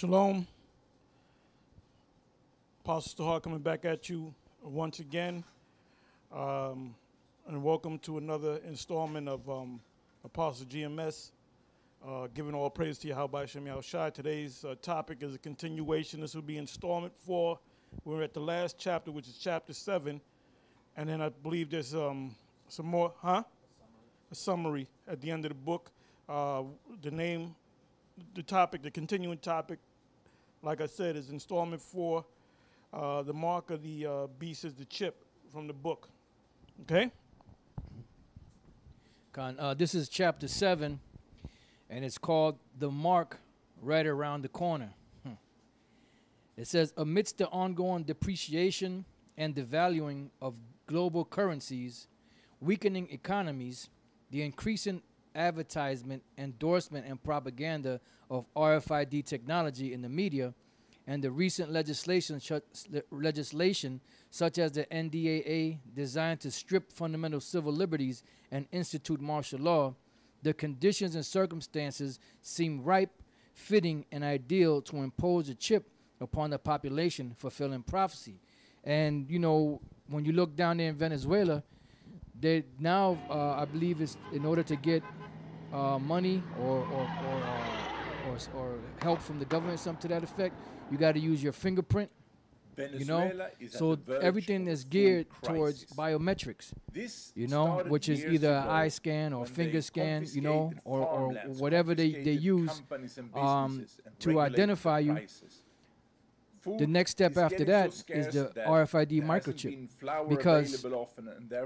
Shalom. Apostle Hart coming back at you once again. Um, and welcome to another installment of um, Apostle GMS. Uh, giving all praise to Yahweh Shem Shai. Today's uh, topic is a continuation. This will be installment four. We're at the last chapter, which is chapter seven. And then I believe there's um, some more, huh? A summary at the end of the book. Uh, the name, the topic, the continuing topic, like I said, is installment four. Uh, the mark of the uh, beast is the chip from the book. Okay? Con, uh, this is chapter 7, and it's called The Mark Right Around the Corner. Hmm. It says, amidst the ongoing depreciation and devaluing of global currencies, weakening economies, the increasing advertisement, endorsement, and propaganda of RFID technology in the media, and the recent legislation, legislation such as the NDAA designed to strip fundamental civil liberties and institute martial law, the conditions and circumstances seem ripe, fitting, and ideal to impose a chip upon the population, fulfilling prophecy. And you know, when you look down there in Venezuela, they now uh, I believe it's in order to get uh, money or or or, uh, or or help from the government, something to that effect, you got to use your fingerprint. Venezuela you know, so everything is geared towards biometrics. This you know, which is either eye scan or finger scan, you know, or, or whatever they, they use um, to identify you. The next step after that so is the that RFID microchip because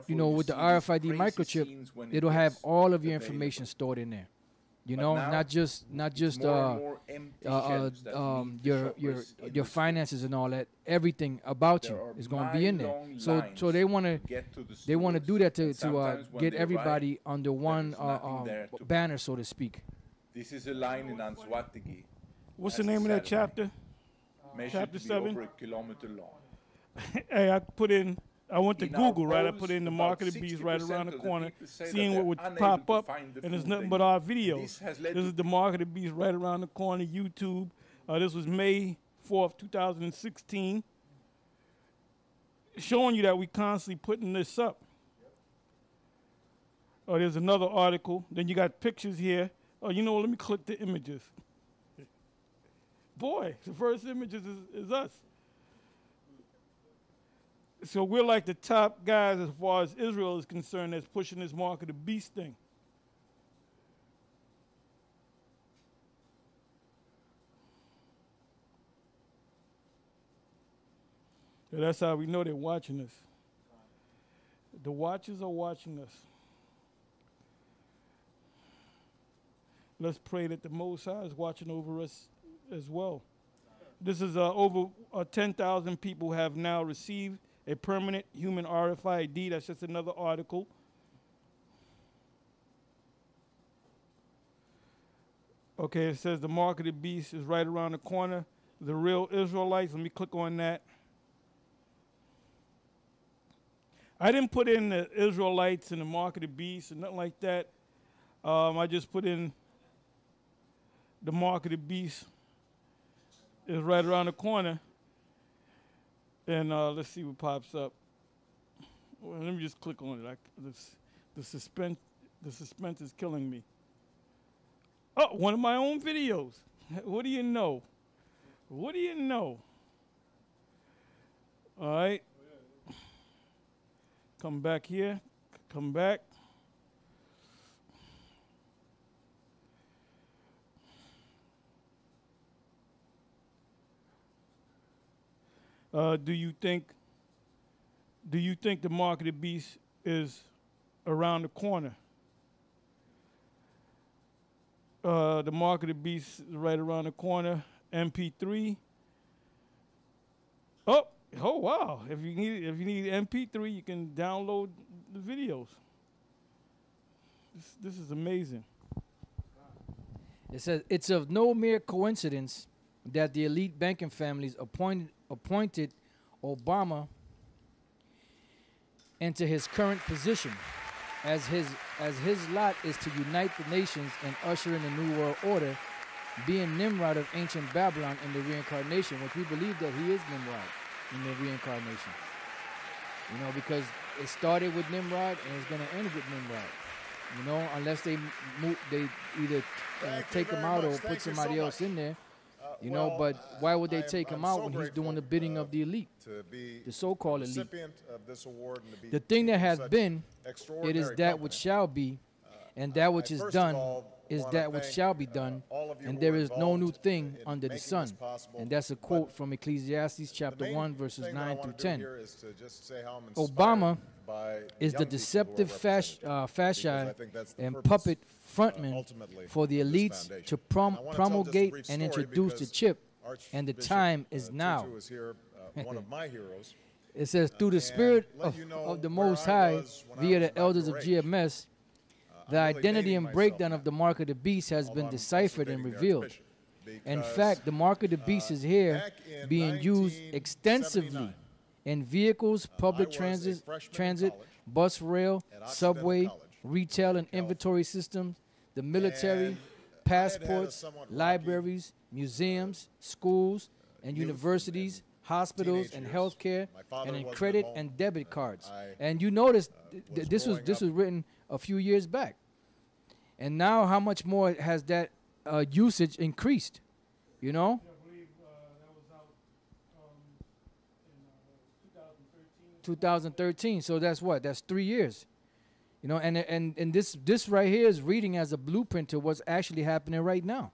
you know with the RFID microchip it'll have all of your information stored in there. You know not just not just uh, uh, uh um, your your your finances and all that everything about there you is going to be in there. so so they want to they want to do that to to uh, get everybody under one uh, um, banner so to speak. This is a line in Anzoátegui. What's the name of that chapter chapter 7 over a kilometer long hey i put in I went to in Google, right? I put in the mark of the beast right around the corner, seeing what would pop up, and there's nothing but our videos. This, this is the mark of the beast right around the corner, YouTube. Uh, this was May 4th, 2016. Showing you that we constantly putting this up. Oh, there's another article. Then you got pictures here. Oh, you know? Let me click the images. Boy, the first images is, is us so we're like the top guys as far as Israel is concerned that's pushing this mark of the beast thing. So that's how we know they're watching us. The watchers are watching us. Let's pray that the Most High is watching over us as well. This is uh, over uh, 10,000 people have now received a permanent human RFID. That's just another article. Okay, it says the mark of the beast is right around the corner. The real Israelites, let me click on that. I didn't put in the Israelites and the mark of the beast and nothing like that. Um, I just put in the mark of the beast is right around the corner. And uh, let's see what pops up. Well, let me just click on it. I, this, the suspense, the suspense is killing me. Oh, one of my own videos. what do you know? What do you know? All right. Come back here. Come back. Uh, do you think do you think the mark of the beast is around the corner? Uh, the mark of the beast is right around the corner. MP3. Oh, oh wow! If you need if you need MP3, you can download the videos. This, this is amazing. It says it's of no mere coincidence that the elite banking families appointed appointed Obama into his current position as his as his lot is to unite the nations and usher in a new world order being Nimrod of ancient Babylon in the reincarnation, which we believe that he is Nimrod in the reincarnation. You know, because it started with Nimrod and it's going to end with Nimrod. You know, unless they move, they either uh, take him out or put somebody so else in there. Uh, you well, know, but why would they I'm, take him I'm out so when he's doing the bidding uh, of the elite, the so-called elite? the thing that has been, it is that which shall be, and that which is done is that which shall be done, and there is no new thing under the sun. And that's a quote from Ecclesiastes chapter 1, verses 9 through 10. Obama is the deceptive fash, uh, fasci and puppet frontman for the elites to prom promulgate and introduce the chip, and the time is now. it says, through the spirit of, of the Most High, via the elders of GMS, the identity and breakdown of the mark of the beast has been deciphered and revealed. In fact, the mark of the beast is here being used extensively in vehicles, public transit, transit, bus rail, subway, retail and inventory systems, the military, passports, libraries, museums, schools, and universities, hospitals, and healthcare, and in credit and debit cards. And you notice th this was this was written a few years back. And now, how much more has that uh, usage increased? You know? Yeah, believe, uh, out, um, in, uh, 2013. 2013. So that's what? That's three years. You know, and and and this this right here is reading as a blueprint to what's actually happening right now.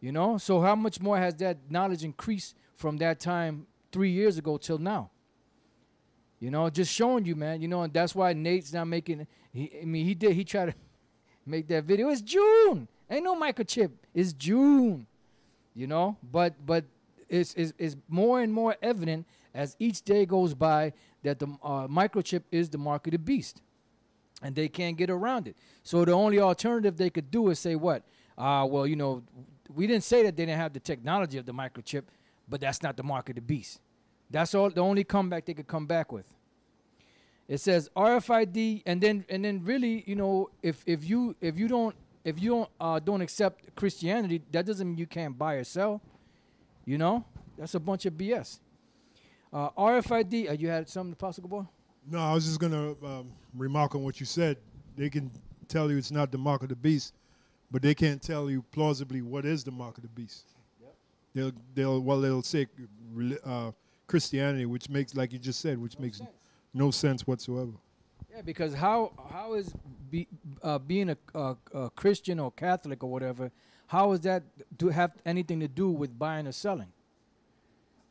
You know, so how much more has that knowledge increased from that time three years ago till now? You know, just showing you, man. You know, and that's why Nate's not making. He, I mean, he did. He tried to make that video. It's June. Ain't no microchip. It's June. You know, but but it's, it's, it's more and more evident as each day goes by that the uh, microchip is the mark of the beast, and they can't get around it. So the only alternative they could do is say what? Uh, well, you know, we didn't say that they didn't have the technology of the microchip, but that's not the mark of the beast. That's all the only comeback they could come back with. It says RFID, and then and then really, you know, if if you if you don't if you don't uh, don't accept Christianity, that doesn't mean you can't buy or sell. You know, that's a bunch of BS. Uh, RFID, uh, you had something, possible boy? No, I was just gonna um, remark on what you said. They can tell you it's not the mark of the beast, but they can't tell you plausibly what is the mark of the beast. Yep. They'll they'll well they'll say uh, Christianity, which makes like you just said, which no makes sense no sense whatsoever. Yeah, because how how is be, uh, being a, a, a, Christian or Catholic or whatever, how is that to have anything to do with buying or selling?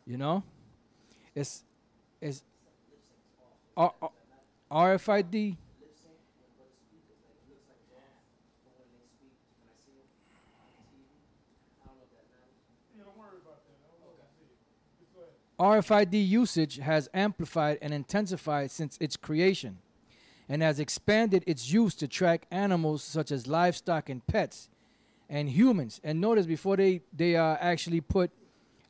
You know, it's it's R, R, RFID. RFID usage has amplified and intensified since its creation and has expanded its use to track animals such as livestock and pets and humans. And notice before they, they uh, actually put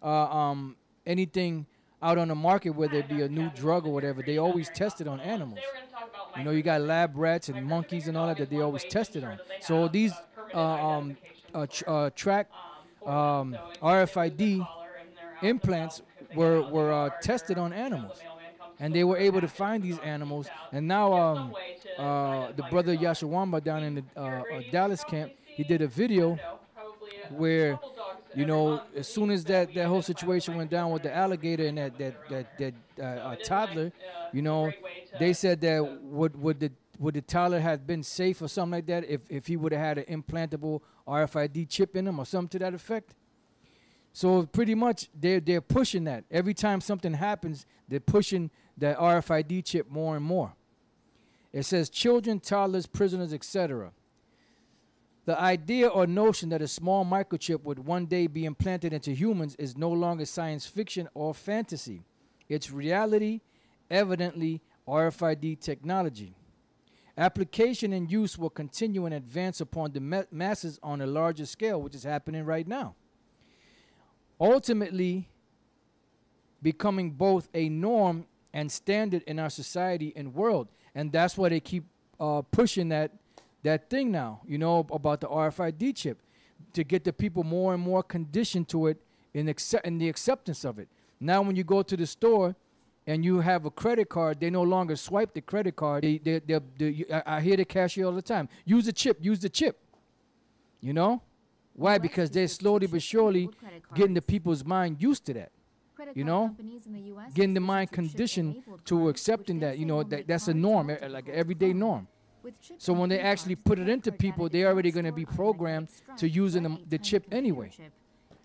uh, um, anything out on the market, whether it be a new drug or whatever, they always test it on animals. You know, you got lab rats and monkeys and all that that they always test it on. So these uh, um, uh, tr uh, track um, RFID implants were were uh, tested on animals, and they were able to find these animals. And now, um, uh, the brother Yashawamba down in the uh, Dallas camp, he did a video where, you know, as soon as that that whole situation went down with the alligator and that that that that uh, toddler, you know, they said that would would the would the toddler have been safe or something like that if, if he would have had an implantable RFID chip in him or something to that effect? So pretty much they're they're pushing that. Every time something happens, they're pushing that RFID chip more and more. It says children, toddlers, prisoners, etc. The idea or notion that a small microchip would one day be implanted into humans is no longer science fiction or fantasy. It's reality, evidently RFID technology. Application and use will continue and advance upon the ma masses on a larger scale, which is happening right now ultimately becoming both a norm and standard in our society and world. And that's why they keep uh, pushing that that thing now, you know, about the RFID chip. to get the people more and more conditioned to it in accept in the acceptance of it. Now, when you go to the store and you have a credit card, they no longer swipe the credit card. They, they, they, they, I, I hear the cashier all the time. Use the chip. Use the chip. You know, why? US Because they're slowly but surely getting the people's mind used to that. Credit you know, companies in the US getting the mind conditioned to accepting that. You know that that's a norm, eh, like an everyday norm. So when they actually put it into people, they're already be stored on a programmed to using the- the chip anyway. chip.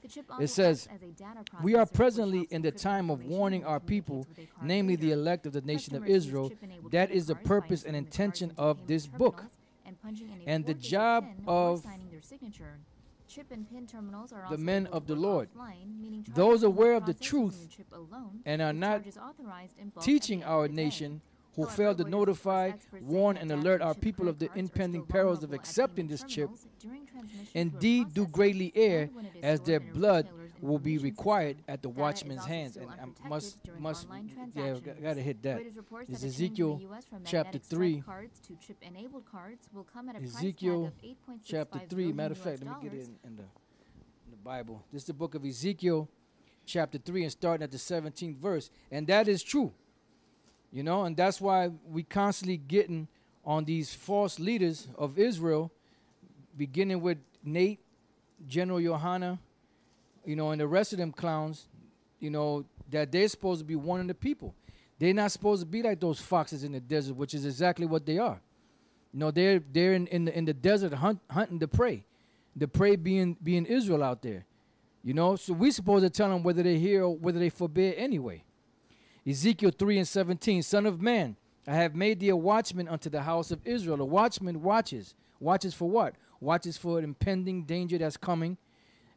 The chip It says, acts as a data We are presently in the time of warning our people, with a card namely the elect of the nation of Israel. That is the purpose and inserting the cards intention of this book. and punching in a And the job of signing their signature. Chip and pin terminals are the men of the Lord. offline, meaning charges Those aware of the truth the chip alone, and are not charges authorized in bulk at the teaching our nation who failed to notify, reports experts say warn, and alert our people of the impending perils of accepting this chip. terminals during transmission through a Indeed, do greatly err, and when it is as their blood will be required at the watchman's hands. And um, I must, must, yeah, gotta hit that. It's that the change in Ezekiel the US from chapter 3. cards to chip-enabled cards will come at a Ezekiel price tag of 8.65 chapter 3. Matter of fact, let me get it in, in, the, in the Bible. This is the book of Ezekiel, chapter 3, and starting at the 17th verse. And that is true. You know, and that's why we constantly getting on these false leaders of Israel, beginning with Nate, General Johanna, you know, and the rest of them clowns, you know, that they're supposed to be warning the people. They're not supposed to be like those foxes in the desert, which is exactly what they are. You know, they're they're in, in the in the desert hunt, hunting the prey, the prey being being Israel out there. You know, so we supposed to tell them whether they hear or whether they forbid anyway. Ezekiel 3 and 17, Son of man, I have made thee a watchman unto the house of Israel. A watchman watches. Watches for what? Watches for an impending danger that's coming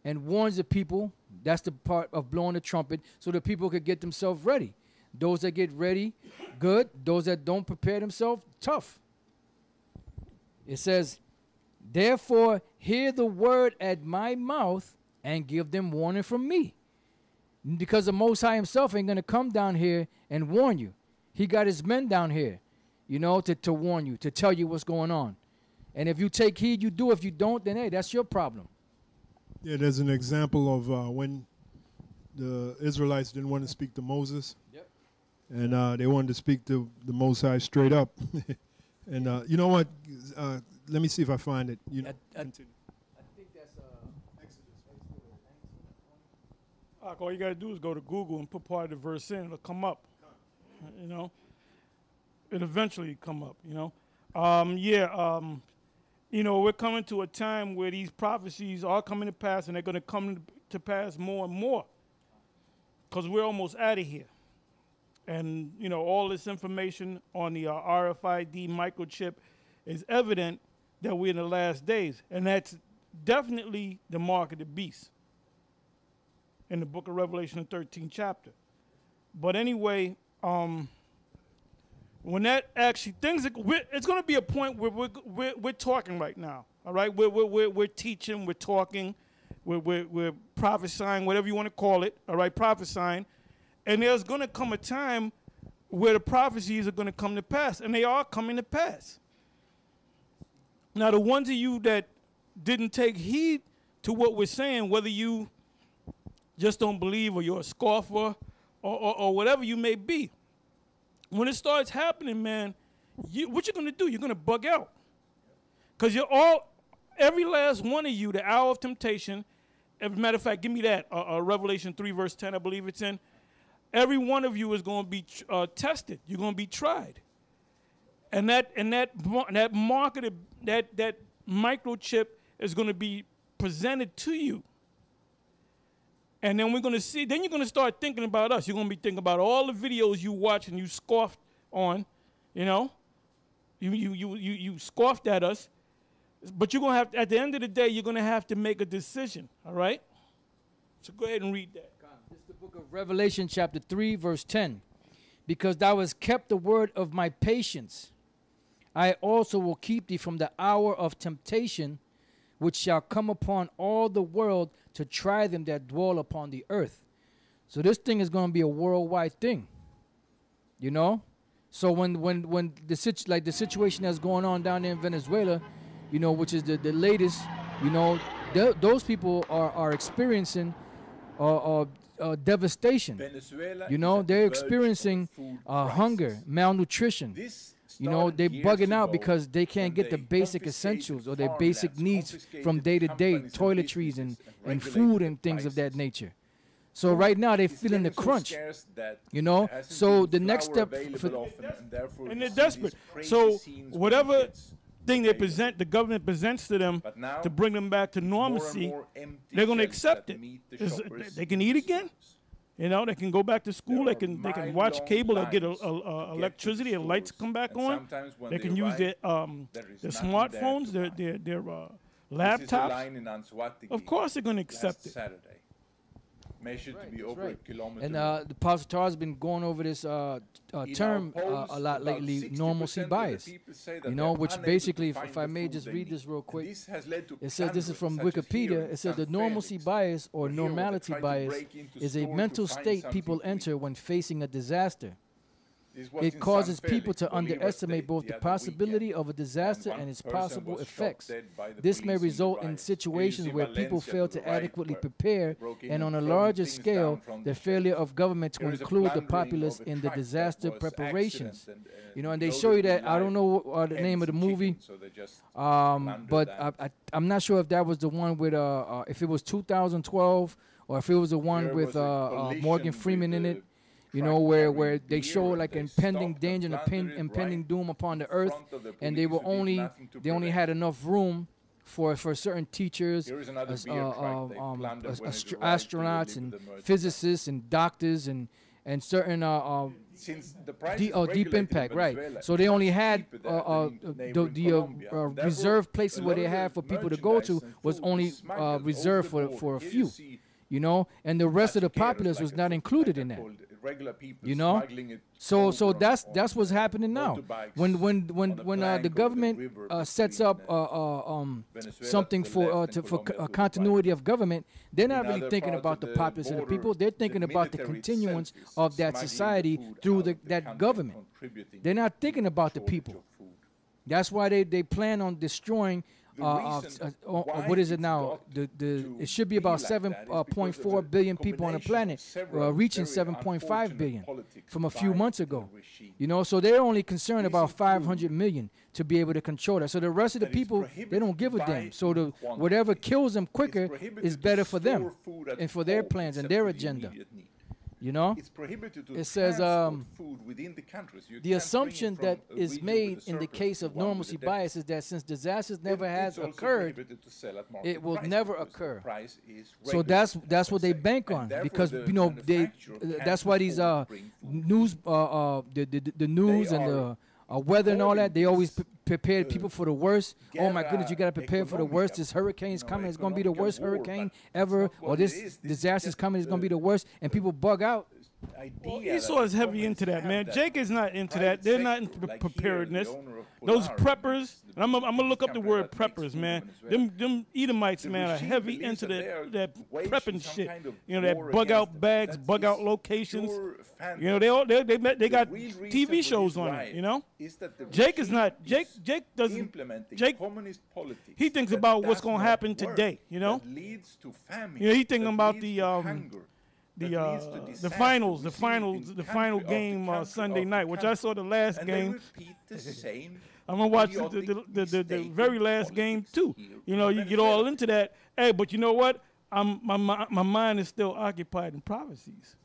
and warns the people. That's the part of blowing the trumpet so the people could get themselves ready. Those that get ready, good. Those that don't prepare themselves, tough. It says, Therefore, hear the word at my mouth and give them warning from me. Because the Most High Himself ain't going to come down here and warn you. He got His men down here, you know, to, to warn you, to tell you what's going on. And if you take heed, you do. If you don't, then hey, that's your problem. Yeah, there's an example of uh, when the Israelites didn't want to speak to Moses. Yep. And uh, they wanted to speak to the Most High straight up. and uh, you know what? Uh, let me see if I find it. You know, continue. I think that's All you gotta do is go to Google and put part of the verse in. It'll come up. You know, it eventually come up. You know, um, yeah. Um, you know, we're coming to a time where these prophecies are coming to pass, and they're gonna come to pass more and more. Cause we're almost out of here, and you know, all this information on the uh, RFID microchip is evident that we're in the last days, and that's definitely the mark of the beast in the book of Revelation, the 13th chapter. But anyway, um, when that actually things, it's going to be a point where we're, we're, we're talking right now. All right, we're, we're, we're, we're teaching, we're talking, we're, we're, we're prophesying, whatever you want to call it. All right, prophesying, and there's going to come a time where the prophecies are going to come to pass, and they are coming to pass. Now, the ones of you that didn't take heed to what we're saying, whether you just don't believe or you're a scoffer or, or, or whatever you may be, when it starts happening, man, you, what you're going to do, you're going to bug out. Because you're all, every last one of you, the hour of temptation, as a matter of fact, give me that, uh, uh, Revelation 3, verse 10, I believe it's in. Every one of you is going to be uh, tested. You're going to be tried. And that and that that marketed that that microchip is going to be presented to you. And then we're going to see, then you're going to start thinking about us. You're going to be thinking about all the videos you watch and you scoffed on, you know? You, you, you, you, you scoffed at us. But you're going to have, at the end of the day, you're going to have to make a decision, all right? So go ahead and read that. This is the book of Revelation, chapter 3, verse 10. Because thou hast kept the word of my patience, I also will keep thee from the hour of temptation, which shall come upon all the world to try them that dwell upon the earth. So this thing is going to be a worldwide thing. You know? So when when when the situ- like the situation that's going on down there in Venezuela, you know, which is the, the latest, you know, th- those people are are experiencing uh, uh, uh, devastation. Venezuela you know, they're experiencing uh, hunger, malnutrition. This you know, they bugging out because they can't get the basic essentials or their basic needs from day to day, toiletries and, and food and things of that nature. So right now they're feeling the crunch, you know. So the next step, for and they're desperate. So whatever thing they present, the government presents to them to bring them back to normalcy, they're going to accept it. They can eat again. You know, they can go back to school. They can they can watch cable. They get a, a, a electricity. and lights come back and on. they can arrive, use their um their smartphones, their their their uh, laptops. Of course, they're going to accept Last it. Saturday measured right, to be over right. a kilometer. And uh, the Pastor has been going over this uh, uh, term uh, a lot lately, normalcy bias. You know, which basically, if, if I may just read this real quick, this it says this is from Wikipedia. It says the normalcy bias or normality bias is a mental state people enter when facing a disaster. It causes people to underestimate both the possibility of a disaster and its possible effects. This may result in situations where people fail to adequately prepare, and on a larger scale, the failure of government to include the populace in the disaster preparations. You know, and they show you that, I don't know uh, the name of the movie, um, but I, am not sure if that was the one with, uh, uh, if it was 2012 or if it was the one with uh, uh, Morgan Freeman in it you know, where, where they show like impending danger and impending doom upon the earth, and they were only they only had enough room for for certain teachers, as, uh, uh, um, um as, astronauts and physicists and doctors and and certain uh, uh, uh deep impact, right? So they only had uh, the, the reserved places where they had for people to go to was only reserved for for a few you know, and the rest of the populace was not included in that regular people you know? so so that's that's what's happening now. When when when when uh, the government the uh, sets up uh, uh, uh um, something for uh, to, for continuity of government they're not really thinking about the, the populace and the people. They're thinking the about the continuance of that society through the, that government. they're not thinking about the people. that's why they, they plan on destroying uh, uh, uh oh, what is it now? The, the, it should be about 7.4 uh, billion people on the planet, uh, reaching 7.5 billion from a few months ago. You know, so they're only concerned about 500 million to be able to control that. So the rest of the people, they don't give a damn. So the, whatever kills them quicker is better for them and for their plans and their agenda. You know, it's prohibited to it says um, food within the countries. You the assumption that is made in the case of normalcy bias is that since disasters never it has occurred, it will price never occur. so that's that's what they bank on because the you know they. That's why these uh, news, uh, uh, the, the the news and the uh, weather and all that. They always p- prepare people for the worst. Oh my goodness, you gotta prepare for the worst. This hurricane is coming. It's gonna be the worst hurricane ever. Or this disaster is coming. It's gonna be the worst. And people bug out idea. Well, Esau is heavy into that, man. That Jake is not into that. They're not into like preparedness. Here, Those preppers, and I'm, I'm gonna look up the word preppers, man. Them them Edomites, the man, are heavy into that that prepping shit. Kind of you know that bug out bags, bug out locations. You know they all they they, they got TV shows on it. You know, is Jake is not Jake. Jake doesn't. Jake He thinks about what's gonna happen today. You know, leads to famine. You know, he thinking about the um, hunger the uh, the finals, the finals, the final game uh, Sunday night, which I saw the last and game. The I'm gonna watch the the, the, the, the very last game too. You know, you get all into that. Hey, but you know what? I'm my my, my mind is still occupied in prophecies.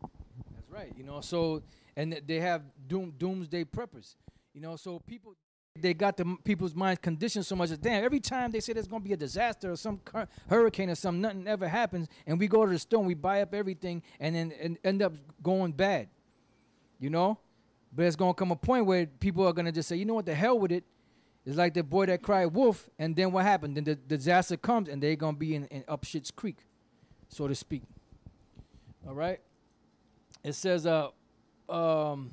That's right. You know, so and they have doom doomsday preppers. You know, so people they got the people's minds conditioned so much that damn every time they say there's gonna be a disaster or some cur- hurricane or something, nothing ever happens, and we go to the store and we buy up everything and then and end up going bad, you know. But it's gonna come a point where people are gonna just say, you know what, the hell with it. It's like the boy that cried wolf, and then what happened? Then the, the disaster comes, and they're gonna be in, in up shit's creek, so to speak. All right. It says, uh, um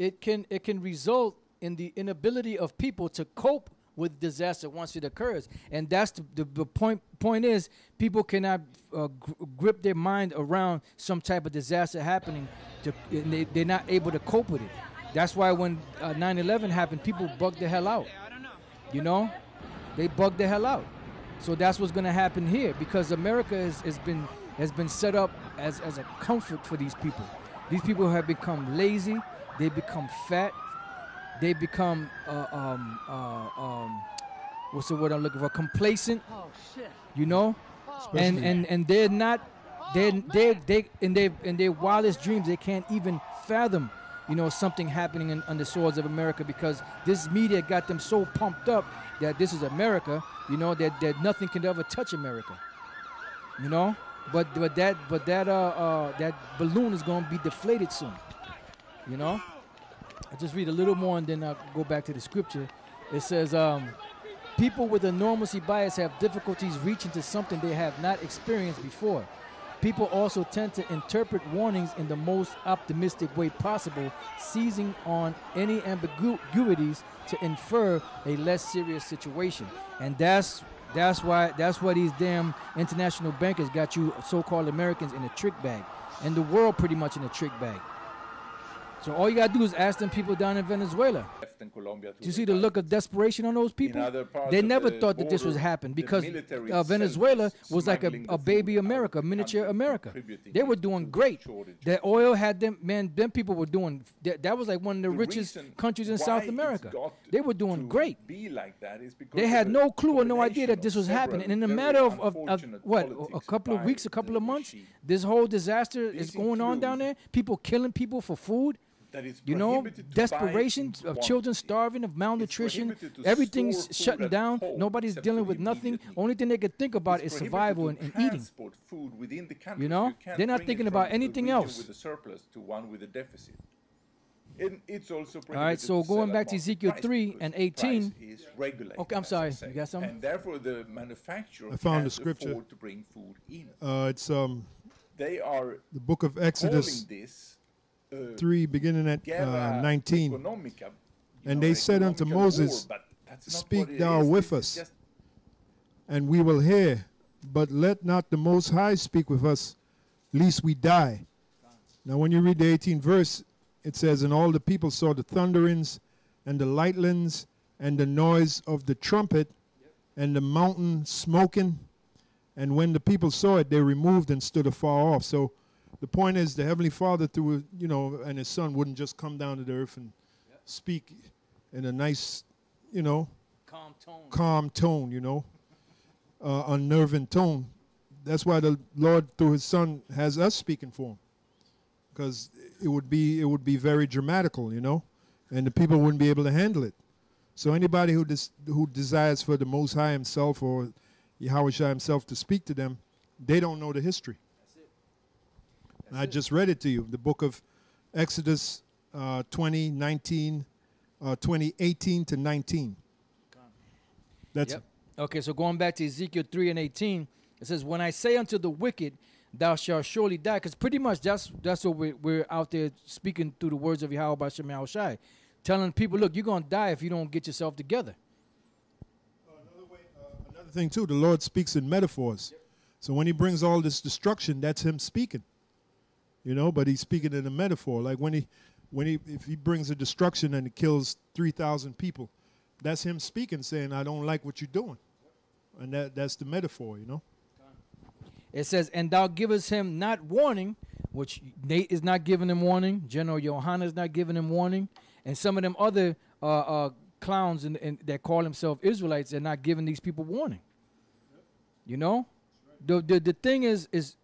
it can it can result in the inability of people to cope with disaster once it occurs. And that's the, the, the point point is people cannot uh, gr- grip their mind around some type of disaster happening to they, they're not able to cope with it. That's why when uh, 9-11 happened people bugged the hell out. You know? They bugged the hell out. So that's what's going to happen here because America has, has been has been set up as, as a comfort for these people. These people have become lazy. They become fat. They become uh, um, uh, um, what's the word I'm looking for? Complacent. Oh shit. You know, and Especially- and and they're not. they're, they they in their in their wildest dreams they can't even fathom, you know, something happening in, on the shores of America because this media got them so pumped up that this is America, you know, that that nothing can ever touch America, you know. But but that but that uh, uh that balloon is gonna be deflated soon, you know. I just read a little more and then I'll go back to the scripture. It says, um, people with a normalcy bias have difficulties reaching to something they have not experienced before. People also tend to interpret warnings in the most optimistic way possible, seizing on any ambiguities to infer a less serious situation. And that's that's why that's why these damn international bankers got you so-called Americans in a trick bag, and the world pretty much in a trick bag. So all you gotta do is ask them people down in Venezuela. In Colombia Do you see the look of desperation on those people? They never the thought that this would happen because uh, Venezuela was like a, a baby food out of America, miniature America. They were doing great. The oil had them, man. Them people were doing. That, that was like one of the, The richest countries in South America. They were doing great. Like that is because They had no clue or no idea that this was happening. And in a matter of, of, of what, a couple of weeks, a couple of months, this whole disaster is going on down there. People killing people for food. That it's You know, prohibited to desperation of children starving, of malnutrition. Everything's shutting down. Nobody's dealing with nothing. Only thing they could think about It's is survival and, and eating. food within the country. You know? can't They're not thinking about anything else. With a surplus to one with a deficit. And it's also All right, so going back to Ezekiel 3 and 18. is regulated, Okay, I'm as I sorry. You say. got something? And therefore, the manufacturer I found the scripture. to bring food in. Uh, it's um, They are the book of Exodus this 3, beginning at uh, 19. And they said unto Moses, war, but that's not "Speak thou with us." and we will hear. But let not the Most High speak with us, lest we die. Now, when you read the 18th verse, it says, And all the people saw the thunderings, and the lightnings, and the noise of the trumpet, and the mountain smoking. And when the people saw it, they removed and stood afar off. So the point is, the Heavenly Father, through you know, and His Son, wouldn't just come down to the earth and speak in a nice, you know, Calm tone. calm tone, you know, uh, unnerving tone. That's why the Lord, through His Son, has us speaking for Him, because it would be it would be very dramatical, you know, and the people wouldn't be able to handle it. So anybody who des- who desires for the Most High Himself or Yahweh Shai Himself to speak to them, they don't know the history. And I just read it to you, the book of Exodus uh, 20, 19, uh, 20, 18 to 19. That's Yep. Okay, so going back to Ezekiel 3 and 18, it says, When I say unto the wicked, thou shalt surely die, because pretty much that's that's what we're, we're out there speaking through the words of Yahweh by Shem Shai, telling people, look, you're going to die if you don't get yourself together. Another thing too, the Lord speaks in metaphors. So when he brings all this destruction, that's him speaking. You know, but he's speaking in a metaphor. Like when he when he if he brings a destruction and it kills three thousand people, that's him speaking, saying, I don't like what you're doing. And that that's the metaphor, you know? It says, And thou givest him not warning, which Nate is not giving him warning, General Johanna is not giving him warning, and some of them other uh, uh, clowns in, in, that call themselves Israelites are not giving these people warning. You know? The, the, the thing is, is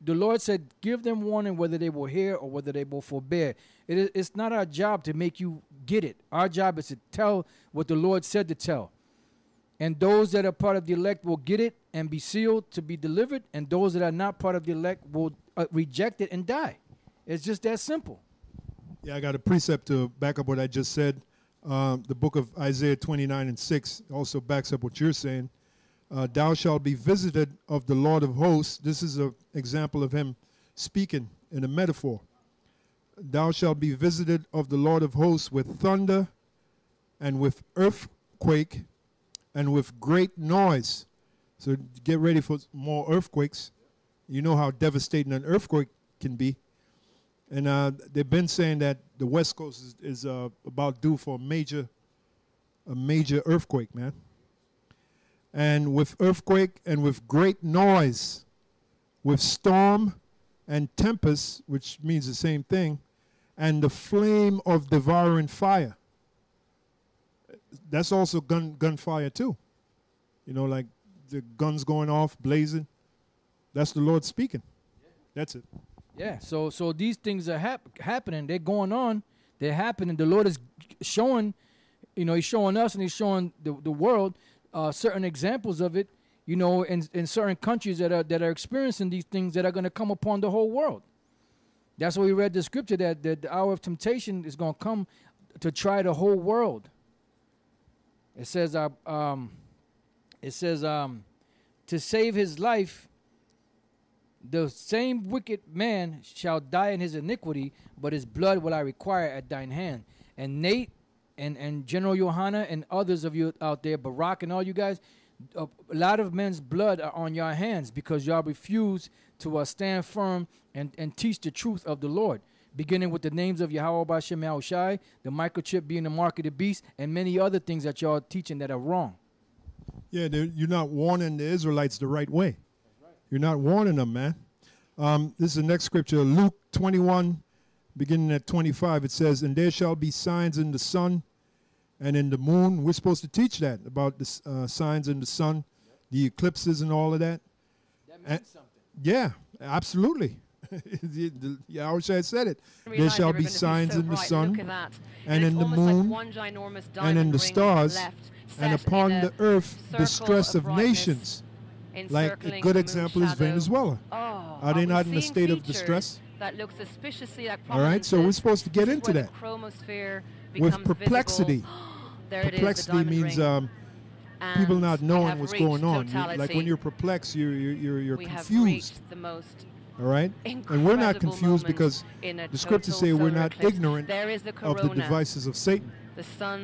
the Lord said, give them warning whether they will hear or whether they will forbear. It is, it's not our job to make you get it. Our job is to tell what the Lord said to tell. And those that are part of the elect will get it and be sealed to be delivered, and those that are not part of the elect will uh, reject it and die. It's just that simple. Yeah, I got a precept to back up what I just said. Um, the book of Isaiah 29 and 6 also backs up what you're saying. Uh, Thou shalt be visited of the Lord of hosts. This is an example of him speaking in a metaphor. Thou shalt be visited of the Lord of hosts with thunder and with earthquake and with great noise. So get ready for more earthquakes. You know how devastating an earthquake can be. And uh, they've been saying that the West Coast is, is uh, about due for a major, a major earthquake, man. And with earthquake and with great noise, with storm and tempest, which means the same thing, and the flame of devouring fire. That's also gun gunfire too. You know, like the guns going off, blazing. That's the Lord speaking. That's it. Yeah. So so these things are hap- happening. They're going on. They're happening. The Lord is showing, you know, He's showing us and He's showing the, the world uh, certain examples of it. You know, in in certain countries that are that are experiencing these things that are going to come upon the whole world. That's why we read the scripture that, that the hour of temptation is going to come to try the whole world. It says, uh, um, it says, um, to save his life, the same wicked man shall die in his iniquity, but his blood will I require at thine hand. And Nate and, and General Johanna and others of you out there, Barack and all you guys, a, lot of men's blood are on your hands because y'all refuse to uh, stand firm and, and teach the truth of the Lord. Beginning with the names of Yahweh Shai, the microchip being the mark of the beast, and many other things that y'all are teaching that are wrong. Yeah, you're not warning the Israelites the right way. You're not warning them, man. Um, this is the next scripture, Luke 21, beginning at 25. It says, "And there shall be signs in the sun and in the moon." We're supposed to teach that about the uh, signs in the sun, the eclipses, and all of that. That means something. Yeah, absolutely. The- the- yeah, I wish I had said it. There shall be signs so in the bright. sun Look at that. and in the almost like moon one and in the stars left, and upon the earth the circle stress of brightness, nations. Like a good the example is. Venezuela. Oh, Are they not in a state of distress? That look suspiciously like All right, so we're supposed to get This into where that. With perplexity. there it is, the Perplexity means um, people not knowing what's going on. You- like when you're perplexed, you're you're you're, confused. reached the most All right, and we're not confused because the scriptures say we're not eclipse. ignorant There is the of the devices of Satan.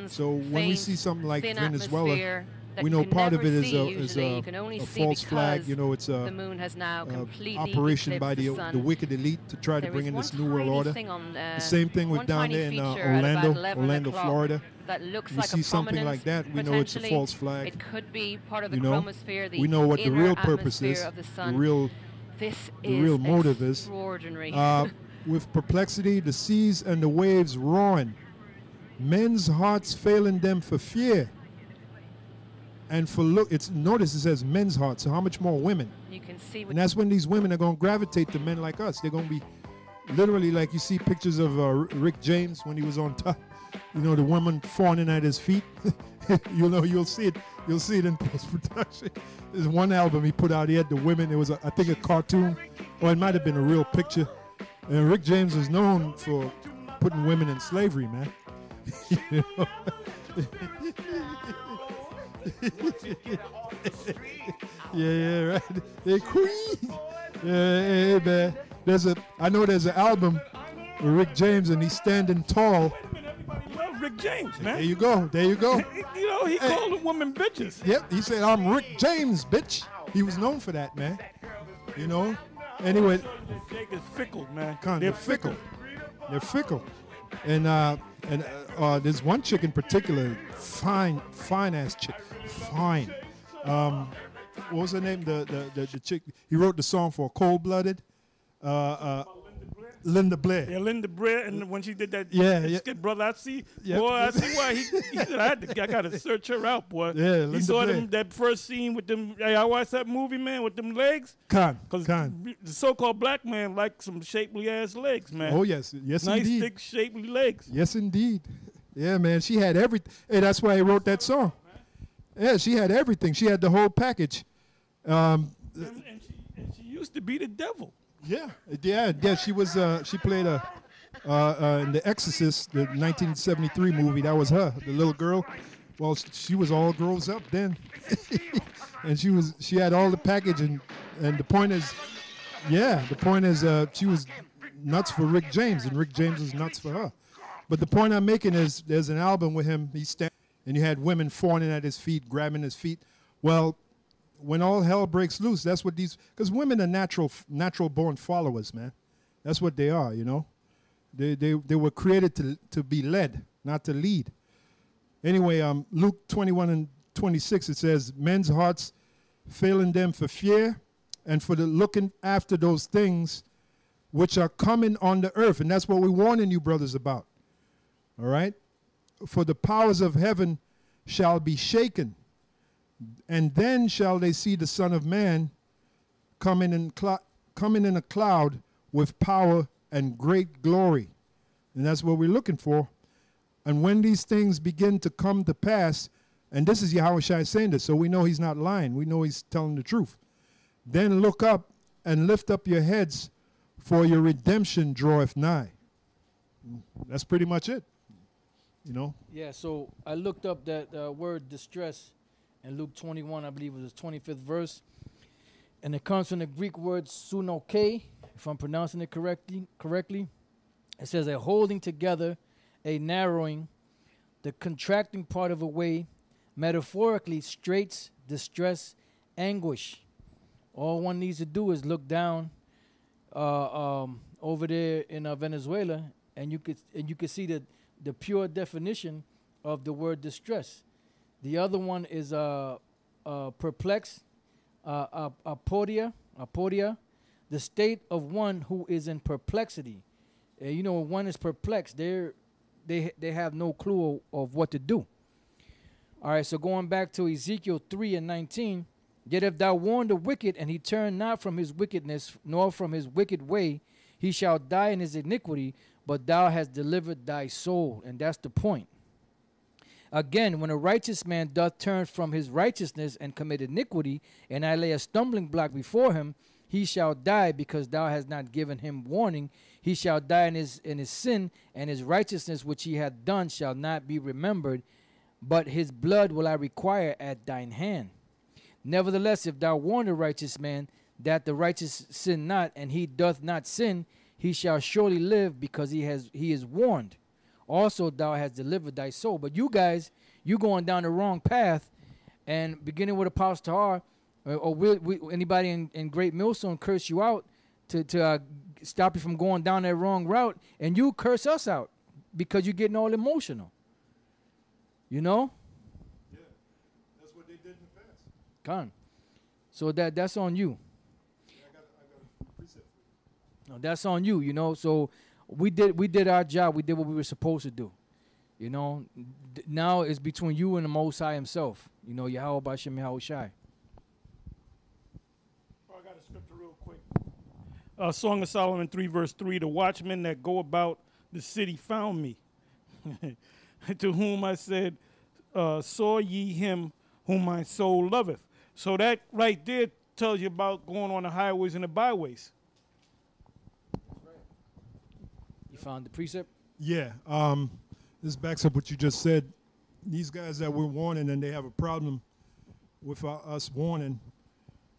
So when we see something like Venezuela, we you know part of it is a is a, you a false flag. You know, it's the a, moon has now a completely operation by the the the wicked elite to try to bring in this new world order. on, uh, The same thing with down there in uh, feature at about Orlando, Orlando, Florida. That looks We like see something like that, we know it's a false flag. It could be part of the You know, chromosphere, the we know what the real purpose is. of the The real this the is real motive is, uh, with perplexity, the seas and the waves roaring, men's hearts failing them for fear. And for look, it's notice it says men's hearts. So how much more women? you can see And that's when these women are going to gravitate to men like us. They're going to be literally like you see pictures of uh, Rick James when he was on top. You know, the woman fawning at his feet. you'll know, you'll see it. You'll see it in post production. There's one album he put out. He had the women. It was, a, I think, a cartoon, or it might have been a real picture. And Rick James is known for putting women in slavery, man. You know? yeah, yeah, right. They queen. Yeah, hey, man. There's a. I know there's an album with Rick James and he's standing tall. Rick James, man. There you go. There you go. you know, he Hey. called them women bitches. Yep. He said, "I'm Rick James, bitch." He was known for that, man. You know. Anyway, fickle, man. They're fickle. They're fickle. And uh, and uh, uh, there's one chick in particular, fine, fine ass chick, fine. Um, what was her name? The the, the the chick. He wrote the song for Cold Blooded. Uh, uh, Linda Blair. Yeah, Linda Blair, and when she did that, Yeah, that yeah. skit, brother, I see, Yep. boy, I see why he, he said I had to, I got to search her out, boy. Yeah, he saw Blair. them that first scene with them. Hey, I watched that movie, man, with them legs, Con, cause con. the so-called black man like some shapely ass legs, man. Oh yes, yes nice indeed. thick shapely legs. Yes indeed. Yeah, man. She had everything. Hey, that's why he wrote that song. Yeah, she had everything. She had the whole package. Um, And, and, she, and she used to be the devil. Yeah, yeah, yeah. She was. Uh, she played a uh, uh, in The Exorcist, the 1973 movie. That was her, the little girl. Well, she was all grows up then, and she was. She had all the package, and and the point is, yeah, the point is, uh, she was nuts for Rick James, and Rick James was nuts for her. But the point I'm making is, there's an album with him. He's stand, and you had women fawning at his feet, grabbing his feet. Well, when all hell breaks loose, that's what these because women are natural natural born followers, man. That's what they are, you know. They they they were created to to be led, not to lead. Anyway, um, Luke 21 and 26, it says, Men's hearts failing them for fear and for the looking after those things which are coming on the earth. And that's what we're warning you, brothers, about. All right? For the powers of heaven shall be shaken, and then shall they see the Son of Man coming in, coming in a cloud with power and great glory. And that's what we're looking for. And when these things begin to come to pass, and this is Yahweh Shai saying this, so we know he's not lying. We know he's telling the truth. Then look up and lift up your heads, for your redemption draweth nigh. That's pretty much it. You know? Yeah, so I looked up that uh, word distress in Luke 21, I believe it was the 25th verse. And it comes from the Greek word sunoke, if I'm pronouncing it correctly. correctly. It says a holding together, a narrowing, the contracting part of a way, metaphorically straits, distress, anguish. All one needs to do is look down uh, um, over there in uh, Venezuela, and you could and you could see the the pure definition of the word distress. The other one is uh, uh, perplex, uh, uh, aporia, the state of one who is in perplexity. Uh, you know, one is perplexed, they're, they they have no clue of what to do. All right, so going back to Ezekiel 3 and 19, yet if thou warn the wicked, and he turn not from his wickedness, nor from his wicked way, he shall die in his iniquity, but thou hast delivered thy soul. And that's the point. Again, when a righteous man doth turn from his righteousness and commit iniquity, and I lay a stumbling block before him, he shall die because thou hast not given him warning. He shall die in his in his sin, and his righteousness which he hath done shall not be remembered, but his blood will I require at thine hand. Nevertheless, if thou warn the righteous man that the righteous sin not, and he doth not sin, he shall surely live because he has he is warned. Also thou hast delivered thy soul. But you guys, you going down the wrong path, and beginning with Apostle Tahar, or, or will, will anybody in, in Great Millstone curse you out to to uh, stop you from going down that wrong route, and you curse us out because you're getting all emotional. You know. Yeah, that's what they did in the past. Con. So that that's on you. No, that's on you, you know. So we did we did our job. We did what we were supposed to do. You know. Now it's between you and the Most High Himself. You know, Yahweh Bashem Yahweh Shai. Oh, I got a scripture real quick. Uh, Song of Solomon 3, verse 3 The watchmen that go about the city found me, to whom I said, uh, Saw ye him whom my soul loveth. So that right there tells you about going on the highways and the byways. You found the precept. Yeah. Um, this backs up what you just said. These guys that we're warning and they have a problem with our, us warning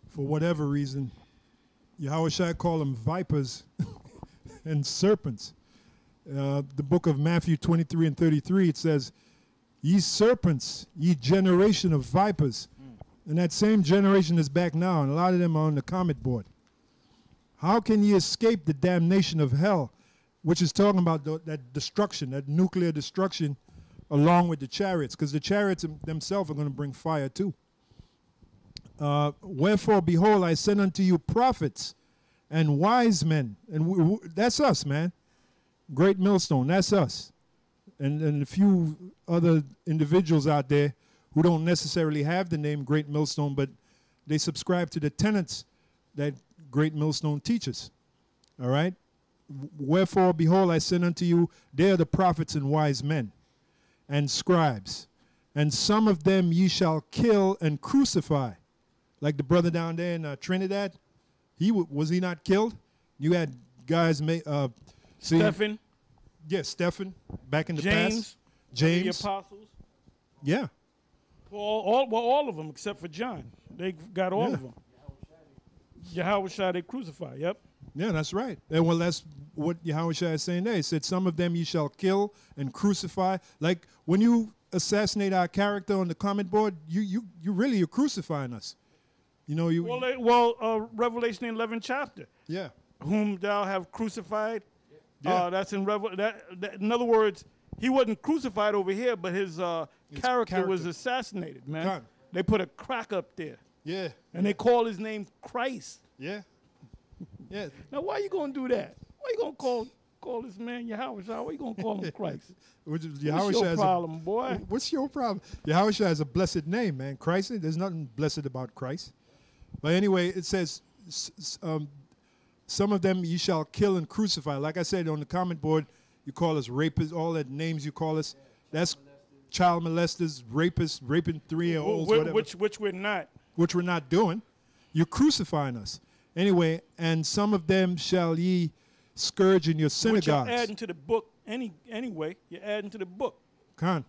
for whatever reason. Yahweh Shai call them vipers and serpents. Uh, the book of Matthew 23 and 33, it says, Ye serpents, ye generation of vipers. And that same generation is back now, and a lot of them are on the comet board. How can ye escape the damnation of hell? Which is talking about the, that destruction, that nuclear destruction, along with the chariots, because the chariots themselves are going to bring fire too. Uh, Wherefore, behold, I send unto you prophets and wise men, and that's us, man. Great millstone, that's us, and and a few other individuals out there who don't necessarily have the name Great Millstone, but they subscribe to the tenets that Great Millstone teaches. All right. Wherefore, behold, I send unto you, they are the prophets and wise men and scribes, and some of them ye shall kill and crucify. Like the brother down there in uh, Trinidad, he w- was he not killed? You had guys, ma- uh, see, Stephen, yeah, Stephen, back in the James, past, the apostles, yeah, Paul, all, well, all of them except for John. They got all Yeah. of them. Yahweh Shai they crucify. Yep. Yeah, that's right. And well, that's what Yahweh Shai is saying there. He said, Some of them you shall kill and crucify. Like when you assassinate our character on the comment board, you you you really are crucifying us. You know, you Well, they, well, uh, Revelation 11 chapter. yeah. whom thou have crucified. Yeah. Uh, that's in Revel. That, that, in other words, He wasn't crucified over here, but his, uh, His character, was assassinated, man. They put a crack up there, Yeah. and they call his name Christ. Yeah. Yeah. Now, why you gonna do that? Why you gonna call call this man Yahweh? Why you gonna call him Christ? Which What's your has a- problem, boy? What's your problem? Yahweh has a blessed name, man. Christ, there's nothing blessed about Christ. But anyway, it says, um, some of them you shall kill and crucify. Like I said on the comment board, you call us rapists, all that names you call us. That's child molesters, rapists, raping three year olds, Wh- whatever, which which we're not. Which we're not doing. You're crucifying us. Anyway, and some of them shall ye scourge in your Which you're synagogues. adding to the book any anyway. You're adding to the book. Khan.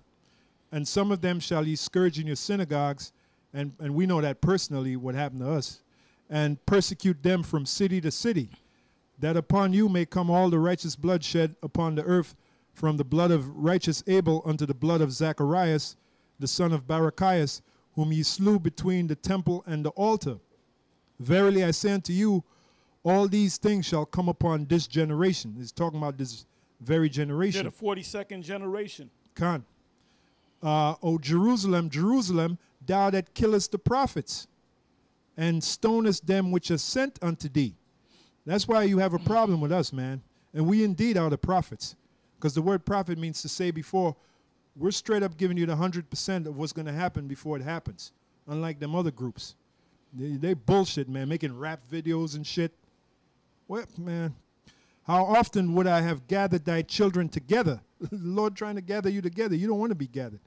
And some of them shall ye scourge in your synagogues, and, and we know that personally what happened to us, and persecute them from city to city, that upon you may come all the righteous blood shed upon the earth, from the blood of righteous Abel unto the blood of Zacharias, the son of Barachias, whom ye slew between the temple and the altar. Verily I say unto you, all these things shall come upon this generation. He's talking about this very generation. They're the 42nd generation. Khan. Uh, o Jerusalem, Jerusalem, thou that killest the prophets and stonest them which are sent unto thee. That's why you have a problem with us, man. And we indeed are the prophets. Because the word prophet means to say before, we're straight up giving you the 100% of what's going to happen before it happens, unlike them other groups. They, they bullshit, man, making rap videos and shit. What, man? How often would I have gathered thy children together? the Lord trying to gather you together. You don't want to be gathered.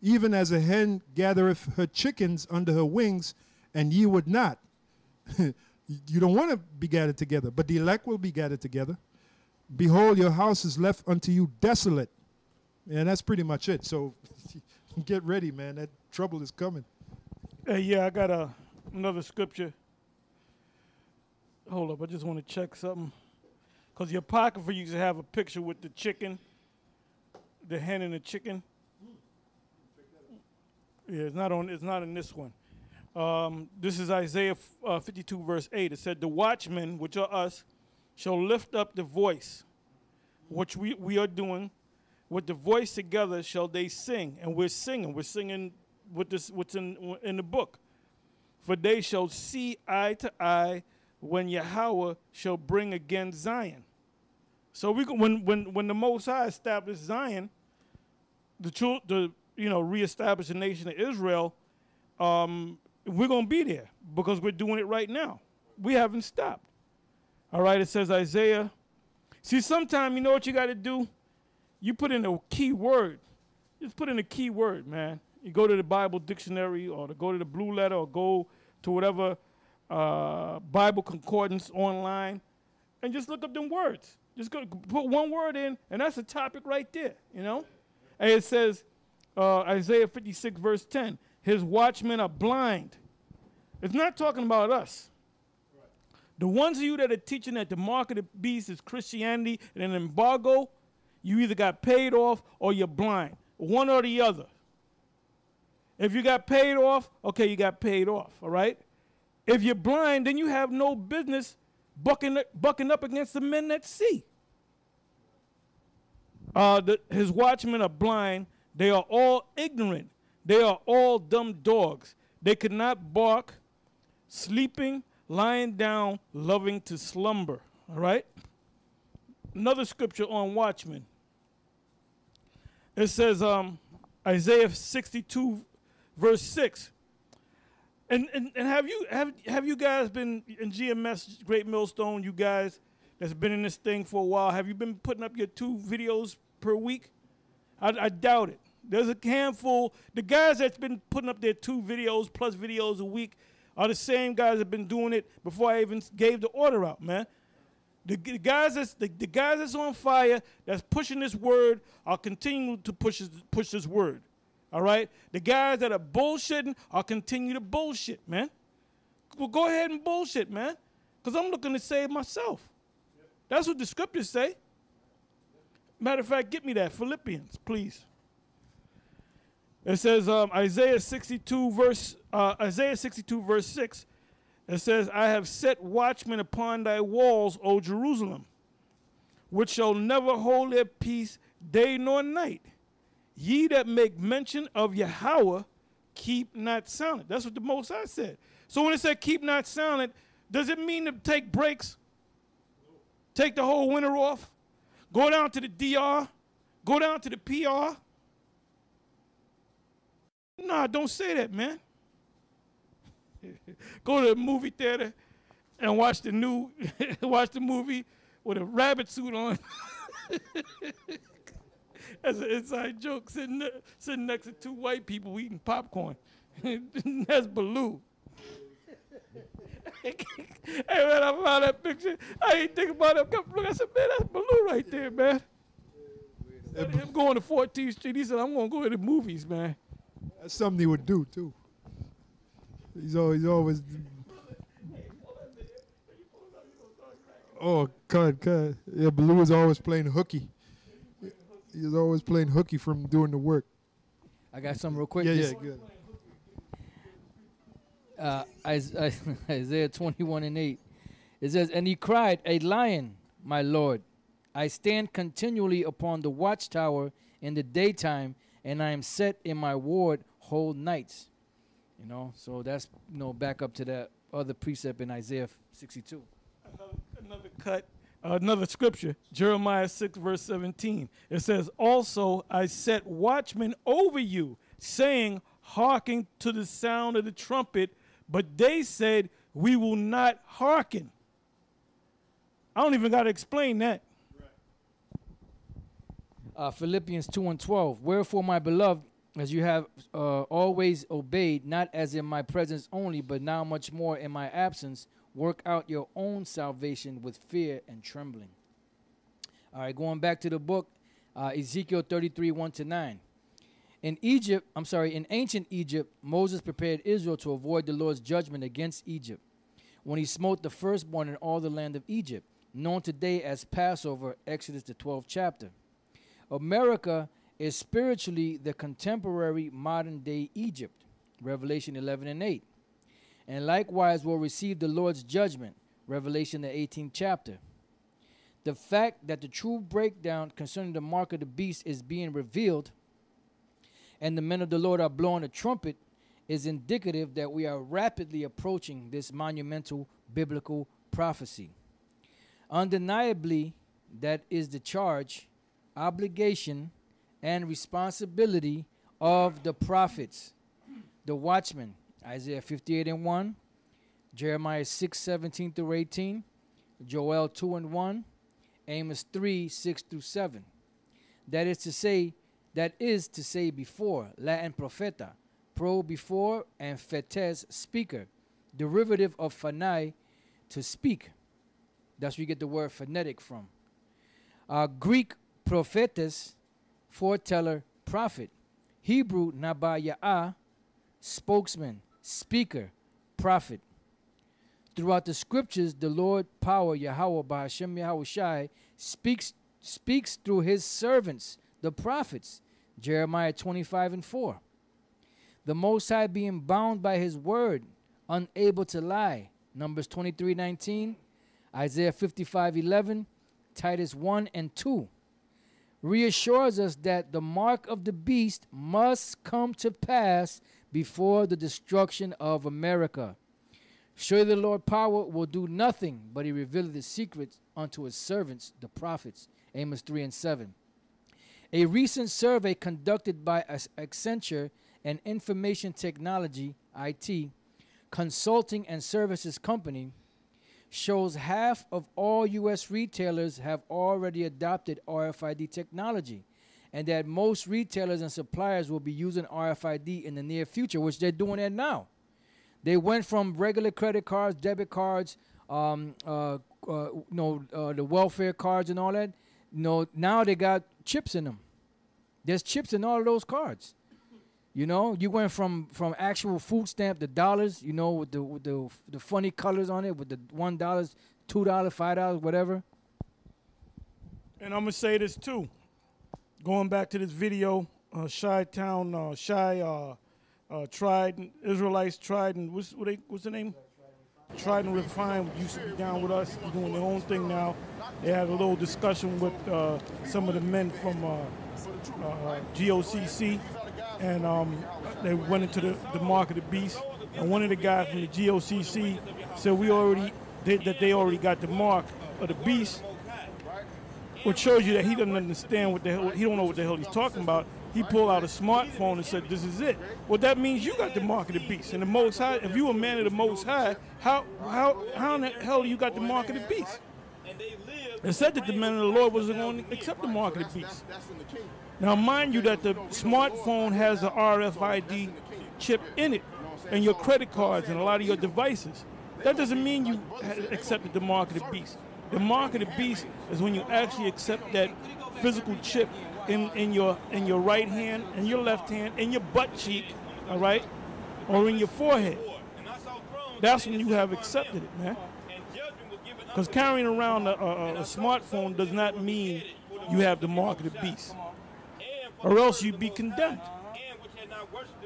Even as a hen gathereth her chickens under her wings, and ye would not. you don't want to be gathered together, but the elect will be gathered together. Behold, your house is left unto you desolate. And that's pretty much it. So get ready, man. That trouble is coming. Hey, yeah, I got a, another scripture. Hold up, I just want to check something. Because the Apocrypha used to have a picture with the chicken, the hen and the chicken. Yeah, it's not on. It's not in this one. Um, this is Isaiah uh, 52, verse 8. It said, The watchmen, which are us, shall lift up the voice, which we, we are doing. With the voice together shall they sing. And we're singing. We're singing with this, what's in, in the book. For they shall see eye to eye when Yahweh shall bring again Zion. So we when, when, when the Most High established Zion, the, the you know, reestablish the nation of Israel, um, we're going to be there because we're doing it right now. We haven't stopped. All right, it says Isaiah. See, sometime you know what you got to do? You put in a key word. Just put in a key word, man. You go to the Bible dictionary or to go to the Blue Letter or go to whatever uh, Bible concordance online and just look up them words. Just go put one word in, and that's a topic right there, you know? And it says, uh, Isaiah 56, verse 10, his watchmen are blind. It's not talking about us. The ones of you that are teaching that the mark of the beast is Christianity and an embargo, you either got paid off or you're blind. One or the other. If you got paid off, okay, you got paid off, all right? If you're blind, then you have no business bucking, bucking up against the men that see. Uh, the, his watchmen are blind. They are all ignorant. They are all dumb dogs. They could not bark, sleeping, lying down, loving to slumber. All right? Another scripture on watchmen. It says, um, Isaiah 62, verse 6. And, and, and have you have have you guys been in GMS Great Millstone? You guys that's been in this thing for a while. Have you been putting up your two videos per week? I, I doubt it. There's a handful. The guys that's been putting up their two videos plus videos a week are the same guys that have been doing it before I even gave the order out, man. The, g- guys that's the, the guys that's on fire, that's pushing this word, are continuing to push push this word. All right? The guys that are bullshitting are continue to bullshit, man. Well, go ahead and bullshit, man. Because I'm looking to save myself. That's what the scriptures say. Matter of fact, get me that. Philippians, please. It says um, Isaiah 62 verse uh, Isaiah 62 verse 6. It says, I have set watchmen upon thy walls, O Jerusalem, which shall never hold their peace day nor night. Ye that make mention of Yahweh, keep not silent. That's what the Most High said. So when it said keep not silent, does it mean to take breaks? Take the whole winter off? Go down to the DR? Go down to the PR? Nah, don't say that, man. Go to the movie theater and watch the new watch the movie with a rabbit suit on. As an inside joke, sitting sitting next to two white people eating popcorn. That's Baloo. hey man, I found that picture. I ain't think about it. Look, I said, man, that's Baloo right there, man. Of him going to 14th Street, he said, I'm gonna go to the movies, man. That's something he would do too. He's always always. Oh, cut, cut. Yeah, Blue is always playing hooky. He's always playing hooky from doing the work. I got some real quick. Yeah, yeah, good. uh, Isaiah 21 and 8. It says, And he cried, A lion, my Lord. I stand continually upon the watchtower in the daytime, and I am set in my ward whole nights. You know, so that's, you know, back up to that other precept in Isaiah 62. another, another cut, uh, another scripture, Jeremiah 6, verse 17. It says, Also I set watchmen over you, saying, Hearken to the sound of the trumpet. But they said, We will not hearken. I don't even got to explain that. Uh, Philippians 2 and 12. Wherefore, my beloved, as you have uh, always obeyed, not as in my presence only, but now much more in my absence, work out your own salvation with fear and trembling. All right, going back to the book, uh, Ezekiel 33 1 to 9. In Egypt, I'm sorry, in ancient Egypt, Moses prepared Israel to avoid the Lord's judgment against Egypt when he smote the firstborn in all the land of Egypt, known today as Passover, Exodus the 12th chapter. America is spiritually the contemporary modern day Egypt, Revelation 11 and 8. And likewise will receive the Lord's judgment, Revelation the 18th chapter. The fact that the true breakdown concerning the mark of the beast is being revealed and the men of the Lord are blowing a trumpet is indicative that we are rapidly approaching this monumental biblical prophecy. Undeniably, that is the charge, obligation, and responsibility of the prophets, the watchmen, Isaiah 58 and 1, Jeremiah 6, 17 through 18, Joel 2 and 1, Amos 3, 6 through 7. That is to say, that is to say before, Latin propheta, pro before, and fetes speaker, derivative of phanai, to speak. That's where you get the word phonetic from. Uh, Greek prophetes, foreteller, prophet. Hebrew nabaya'ah, spokesman, speaker, prophet. Throughout the scriptures, the Lord power Yahweh by Hashem Yahweh Shai speaks speaks through his servants, the prophets. Jeremiah 25 and 4. The Most High being bound by his word, unable to lie. Numbers 23 19, Isaiah 55 11, Titus 1 and 2 reassures us that the mark of the beast must come to pass before the destruction of America. Surely the Lord power will do nothing, but he revealed the secrets unto his servants, the prophets. Amos 3 and 7. A recent survey conducted by Accenture and Information Technology, IT, consulting and services company, shows half of all U.S. retailers have already adopted RFID technology, and that most retailers and suppliers will be using RFID in the near future, which they're doing it now. They went from regular credit cards, debit cards, um, uh, uh, you know, uh, the welfare cards and all that. You know, now they got chips in them. There's chips in all of those cards. You know, you went from from actual food stamp to dollars. You know, with the with the the funny colors on it, with the one dollars, two dollars, five dollars, whatever. And I'm gonna say this too. Going back to this video, uh, Shy Town, uh, Shy uh, uh, tried Israelites tried and what's what they, what's the name? To refine used to be down with us, doing their own thing now. They had a little discussion with uh, some of the men from uh, uh, GOCC, and um, they went into the, the mark of the beast. And one of the guys from the GOCC said we already did that they already got the mark of the beast, which shows you that he doesn't understand what the hell he don't know what the hell he's talking about. He pulled out a smartphone and said, "This is it." Well, that means you got the mark of the beast. And the Most High, if you a man of the Most High, how how how in the hell you got the mark of the beast? It said that the man of the Lord wasn't going to accept the mark of the beast. Now, mind you, that the smartphone has a RFID chip in it, and your credit cards and a lot of your devices. That doesn't mean you accepted the mark of the beast. The mark of the beast is when you actually accept that physical chip in, in your in your right hand, in your left hand, in your butt cheek, all right, or in your forehead. That's when you have accepted it, man. Because carrying around a, a, a smartphone does not mean you have the mark of the beast, or else you'd be condemned.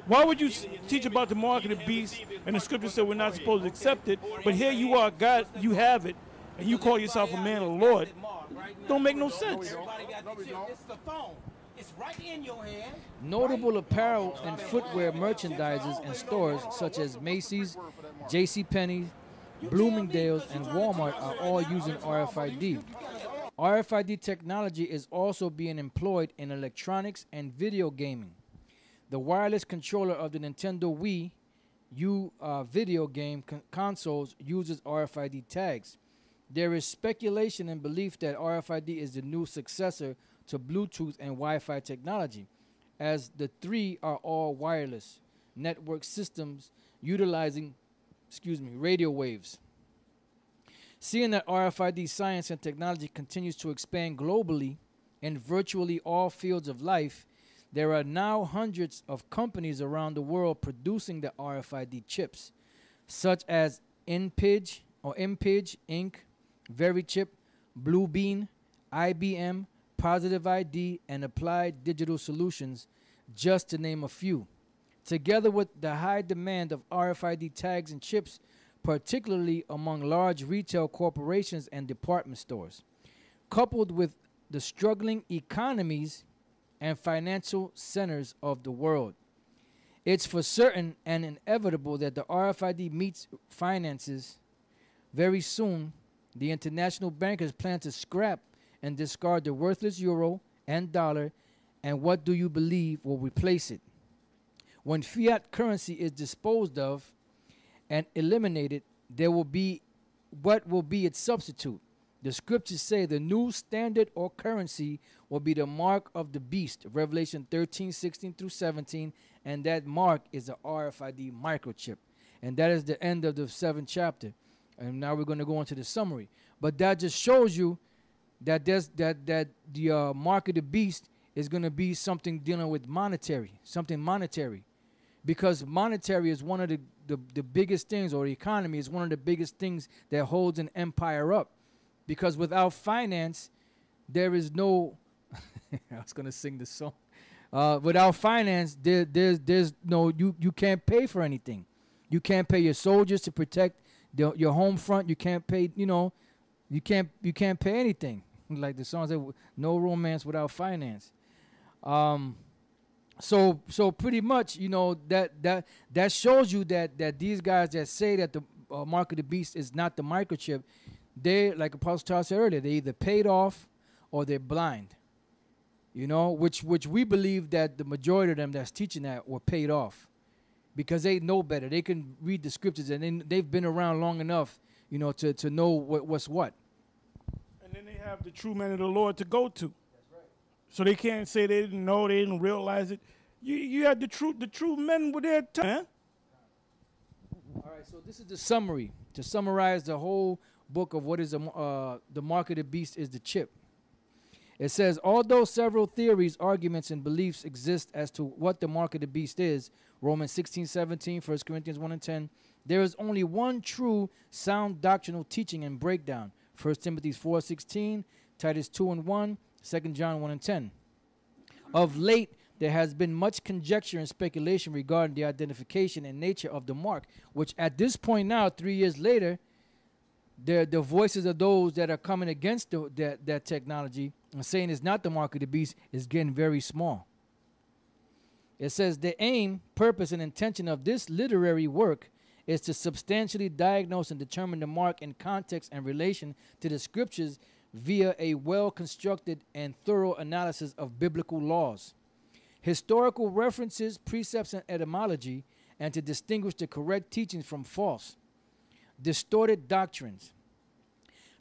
Why would you teach about the mark of the beast and the scripture said we're not supposed to accept it, but here you are, God, you have it, and you call yourself a man of the Lord? Don't make no sense. It's the phone. It's right in your hand. Notable apparel and footwear merchandisers and stores such as Macy's, J.C. Penney, Bloomingdale's, and Walmart are all using RFID. RFID technology is also being employed in electronics and video gaming. The wireless controller of the Nintendo Wii U uh, video game con- consoles uses RFID tags. There is speculation and belief that RFID is the new successor to Bluetooth and Wi Fi technology, as the three are all wireless network systems utilizing excuse me, radio waves. Seeing that RFID science and technology continues to expand globally in virtually all fields of life, there are now hundreds of companies around the world producing the RFID chips, such as Impinj or Impinj Inc., VeriChip, Bluebeam, IBM, Positive ID, and Applied Digital Solutions, just to name a few. Together with the high demand of RFID tags and chips, particularly among large retail corporations and department stores, coupled with the struggling economies and financial centers of the world. It's for certain and inevitable that the RFID meets finances very soon. The international bankers plan to scrap and discard the worthless euro and dollar, and what do you believe will replace it? When fiat currency is disposed of and eliminated, there will be what will be its substitute. The scriptures say the new standard or currency will be the mark of the beast, Revelation 13, 16 through 17, and that mark is a RFID microchip. And that is the end of the seventh chapter. And now we're going to go into the summary. But that just shows you that there's that that the uh, mark of the beast is going to be something dealing with monetary, something monetary, because monetary is one of the, the the biggest things, or the economy is one of the biggest things that holds an empire up. Because without finance, there is no. I was going to sing the song. Uh, without finance, there, there's there's no you you can't pay for anything. You can't pay your soldiers to protect the, your home front. You can't pay you know, you can't you can't pay anything. Like the song said, no romance without finance. Um, so so pretty much you know that that that shows you that that these guys that say that the uh, mark of the beast is not the microchip, they like Apostle Charles said earlier, they either paid off or they're blind. You know, which which we believe that the majority of them that's teaching that were paid off, because they know better. They can read the scriptures and they, they've been around long enough, you know, to to know what, what's what. And then they have the true men of the Lord to go to. So they can't say they didn't know, they didn't realize it. You you had the true the true men were there man. All right, so this is the summary to summarize the whole book of what is a, uh, the mark of the beast is the chip. It says, although several theories, arguments, and beliefs exist as to what the mark of the beast is, Romans 16, 17, 1 Corinthians 1 and 10, there is only one true sound doctrinal teaching and breakdown. 1 Timothy 4, 16, Titus 2 and 1, 2 John 1 and 10. Of late, there has been much conjecture and speculation regarding the identification and nature of the mark, which at this point now, three years later, the the voices of those that are coming against the, that that technology and saying it's not the mark of the beast is getting very small. It says the aim, purpose, and intention of this literary work is to substantially diagnose and determine the mark in context and relation to the scriptures via a well constructed and thorough analysis of biblical laws, historical references, precepts, and etymology, and to distinguish the correct teachings from false, distorted doctrines.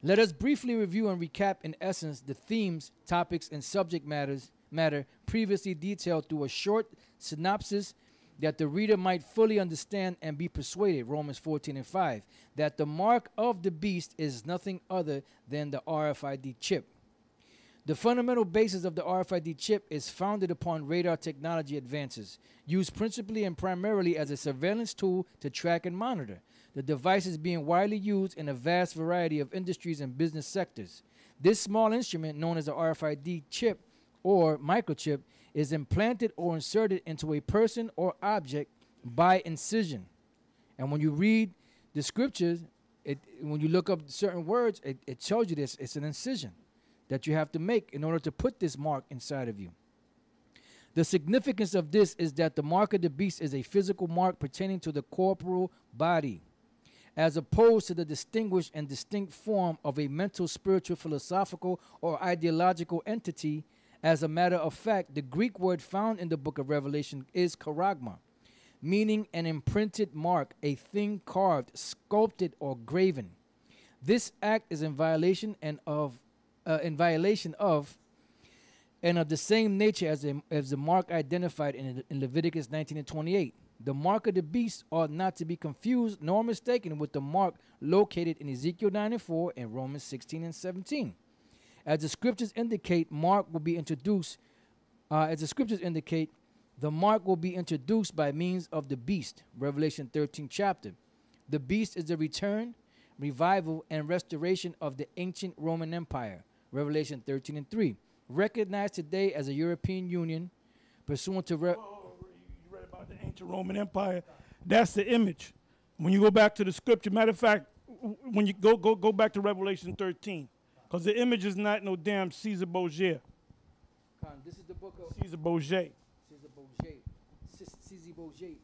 Let us briefly review and recap in essence the themes, topics, and subject matters matter previously detailed through a short synopsis that the reader might fully understand and be persuaded, Romans 14 and 5, that the mark of the beast is nothing other than the RFID chip. The fundamental basis of the RFID chip is founded upon radar technology advances, used principally and primarily as a surveillance tool to track and monitor. The device is being widely used in a vast variety of industries and business sectors. This small instrument, known as the RFID chip or microchip, is implanted or inserted into a person or object by incision. And when you read the scriptures, it, when you look up certain words, it, it tells you this it's an incision that you have to make in order to put this mark inside of you. The significance of this is that the mark of the beast is a physical mark pertaining to the corporal body, as opposed to the distinguished and distinct form of a mental, spiritual, philosophical, or ideological entity as a matter of fact, the Greek word found in the book of Revelation is charagma, meaning an imprinted mark, a thing carved, sculpted, or graven. This act is in violation and of uh, in violation of and of the same nature as, a, as the mark identified in, in Leviticus 19 and 28. The mark of the beast ought not to be confused nor mistaken with the mark located in Ezekiel 9 and 4 and Romans 16 and 17. As the scriptures indicate, mark will be introduced. Uh, as the scriptures indicate, the mark will be introduced by means of the beast. Revelation 13 chapter. The beast is the return, revival, and restoration of the ancient Roman Empire. Revelation 13 and 3. Recognized today as a European Union, pursuant to. Re- you read about the ancient Roman Empire. That's the image. When you go back to the scripture, matter of fact, when you go go go back to Revelation 13, because the image is not no damn Caesar. Con, this is the book of Caesar Borgia. Caesar Borgia. Caesar Borgia.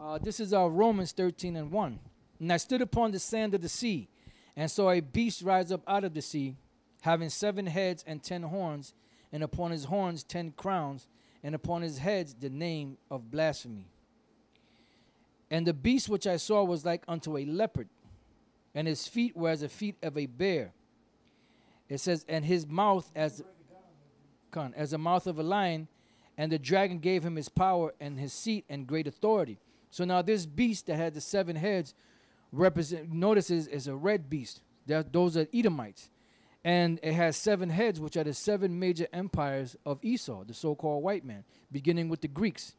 Uh, this is uh, Romans 13 and 1. And I stood upon the sand of the sea, and saw a beast rise up out of the sea, having seven heads and ten horns, and upon his horns ten crowns, and upon his heads the name of blasphemy. And the beast which I saw was like unto a leopard, and his feet were as the feet of a bear. It says, and his mouth as Con, as the mouth of a lion, and the dragon gave him his power and his seat and great authority. So now this beast that had the seven heads represent notices is a red beast. That those are Edomites. And it has seven heads, which are the seven major empires of Esau, the so-called white man, beginning with the Greeks,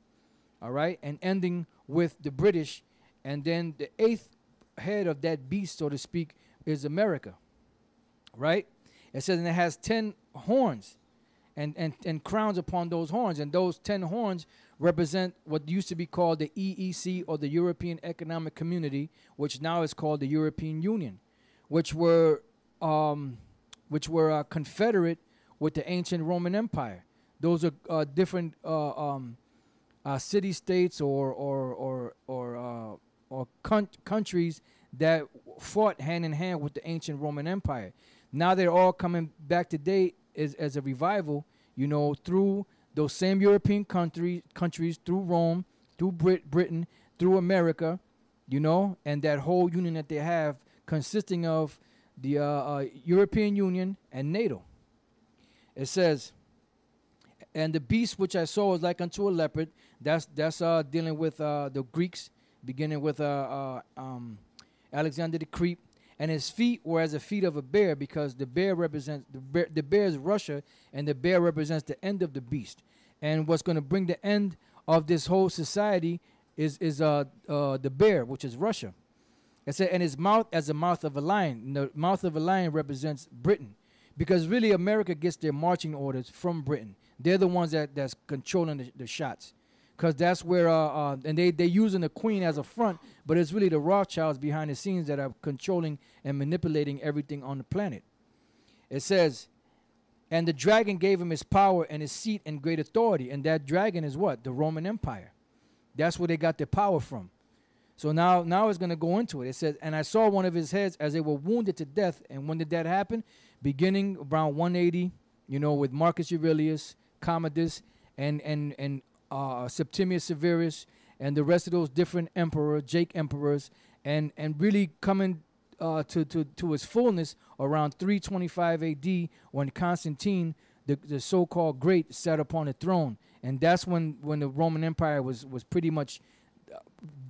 all right, and ending with the British, and then the eighth head of that beast, so to speak, is America, right? It says, and it has ten horns, and, and, and crowns upon those horns. And those 10 horns represent what used to be called the EEC or the European Economic Community, which now is called the European Union, which were, um, which were uh, confederate with the ancient Roman Empire. Those are uh, different uh, um, uh, city states or, or, or, or, uh, or coun- countries that fought hand in hand with the ancient Roman Empire. Now they're all coming back today as, as a revival, you know, through those same European countries, countries through Rome, through Brit- Britain, through America, you know, and that whole union that they have consisting of the uh, uh, European Union and NATO. It says, and the beast which I saw was like unto a leopard. That's that's uh, dealing with uh, the Greeks, beginning with uh, uh, um, Alexander the Creep, and his feet were as the feet of a bear because the bear represents the bear, the bear is Russia, and the bear represents the end of the beast. And what's going to bring the end of this whole society is is uh, uh, the bear, which is Russia. It said, and his mouth as the mouth of a lion. And the mouth of a lion represents Britain, because really America gets their marching orders from Britain. They're the ones that that's controlling the, the shots, because that's where uh, uh and they they using the queen as a front, but it's really the Rothschilds behind the scenes that are controlling and manipulating everything on the planet. It says, and the dragon gave him his power and his seat and great authority, and that dragon is what the Roman Empire. That's where they got their power from. So now, now it's going to go into it. It says, and I saw one of his heads as they were wounded to death. And when did that happen? Beginning around 180, you know, with Marcus Aurelius, Commodus, and and and uh, Septimius Severus, and the rest of those different emperor, Jake emperors, and and really coming uh, to to to its fullness around 325 A.D. when Constantine, the the so-called great, sat upon the throne, and that's when when the Roman Empire was was pretty much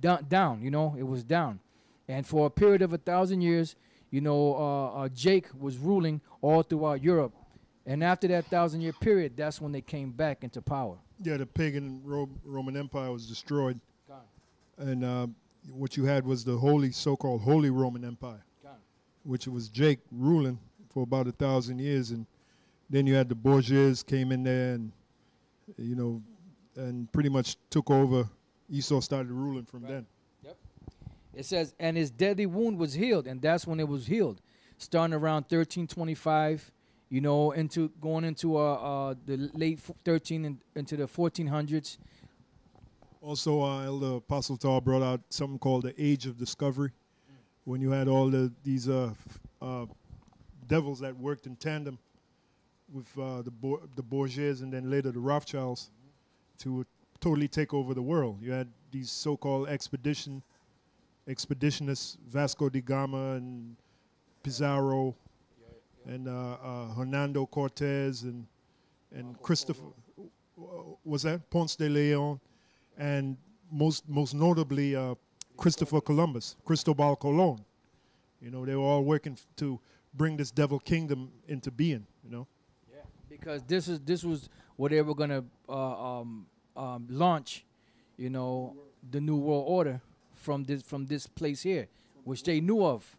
down, down. You know, it was down, and for a period of a thousand years, you know, uh, uh, Jake was ruling all throughout Europe, and after that thousand year period, that's when they came back into power. Yeah, the pagan Ro- Roman Empire was destroyed, and uh, what you had was the holy, so-called Holy Roman Empire, which was Jake ruling for about a thousand years, and then you had the Borgias came in there, and you know, and pretty much took over. Esau started ruling from then. Yep. It says, and his deadly wound was healed, and that's when it was healed, starting around 1325. You know, into going into uh, uh the late f- 13 and into the 1400s. Also, uh, Elder Apostle Tar brought out something called the Age of Discovery, when you had all the these uh, f- uh, devils that worked in tandem with uh, the Bo- the Borgias and then later the Rothschilds to totally take over the world. You had these so-called expedition expeditionists, Vasco da Gama and Pizarro, and uh, uh, Hernando Cortez and and Christopher was that Ponce de Leon, and most most notably uh, Christopher Columbus, Cristobal Colon. You know, they were all working to bring this devil kingdom into being. You know, Yeah, because this is this was what they were gonna uh, um, um, launch, you know, the new world order from this from this place here, which they knew of.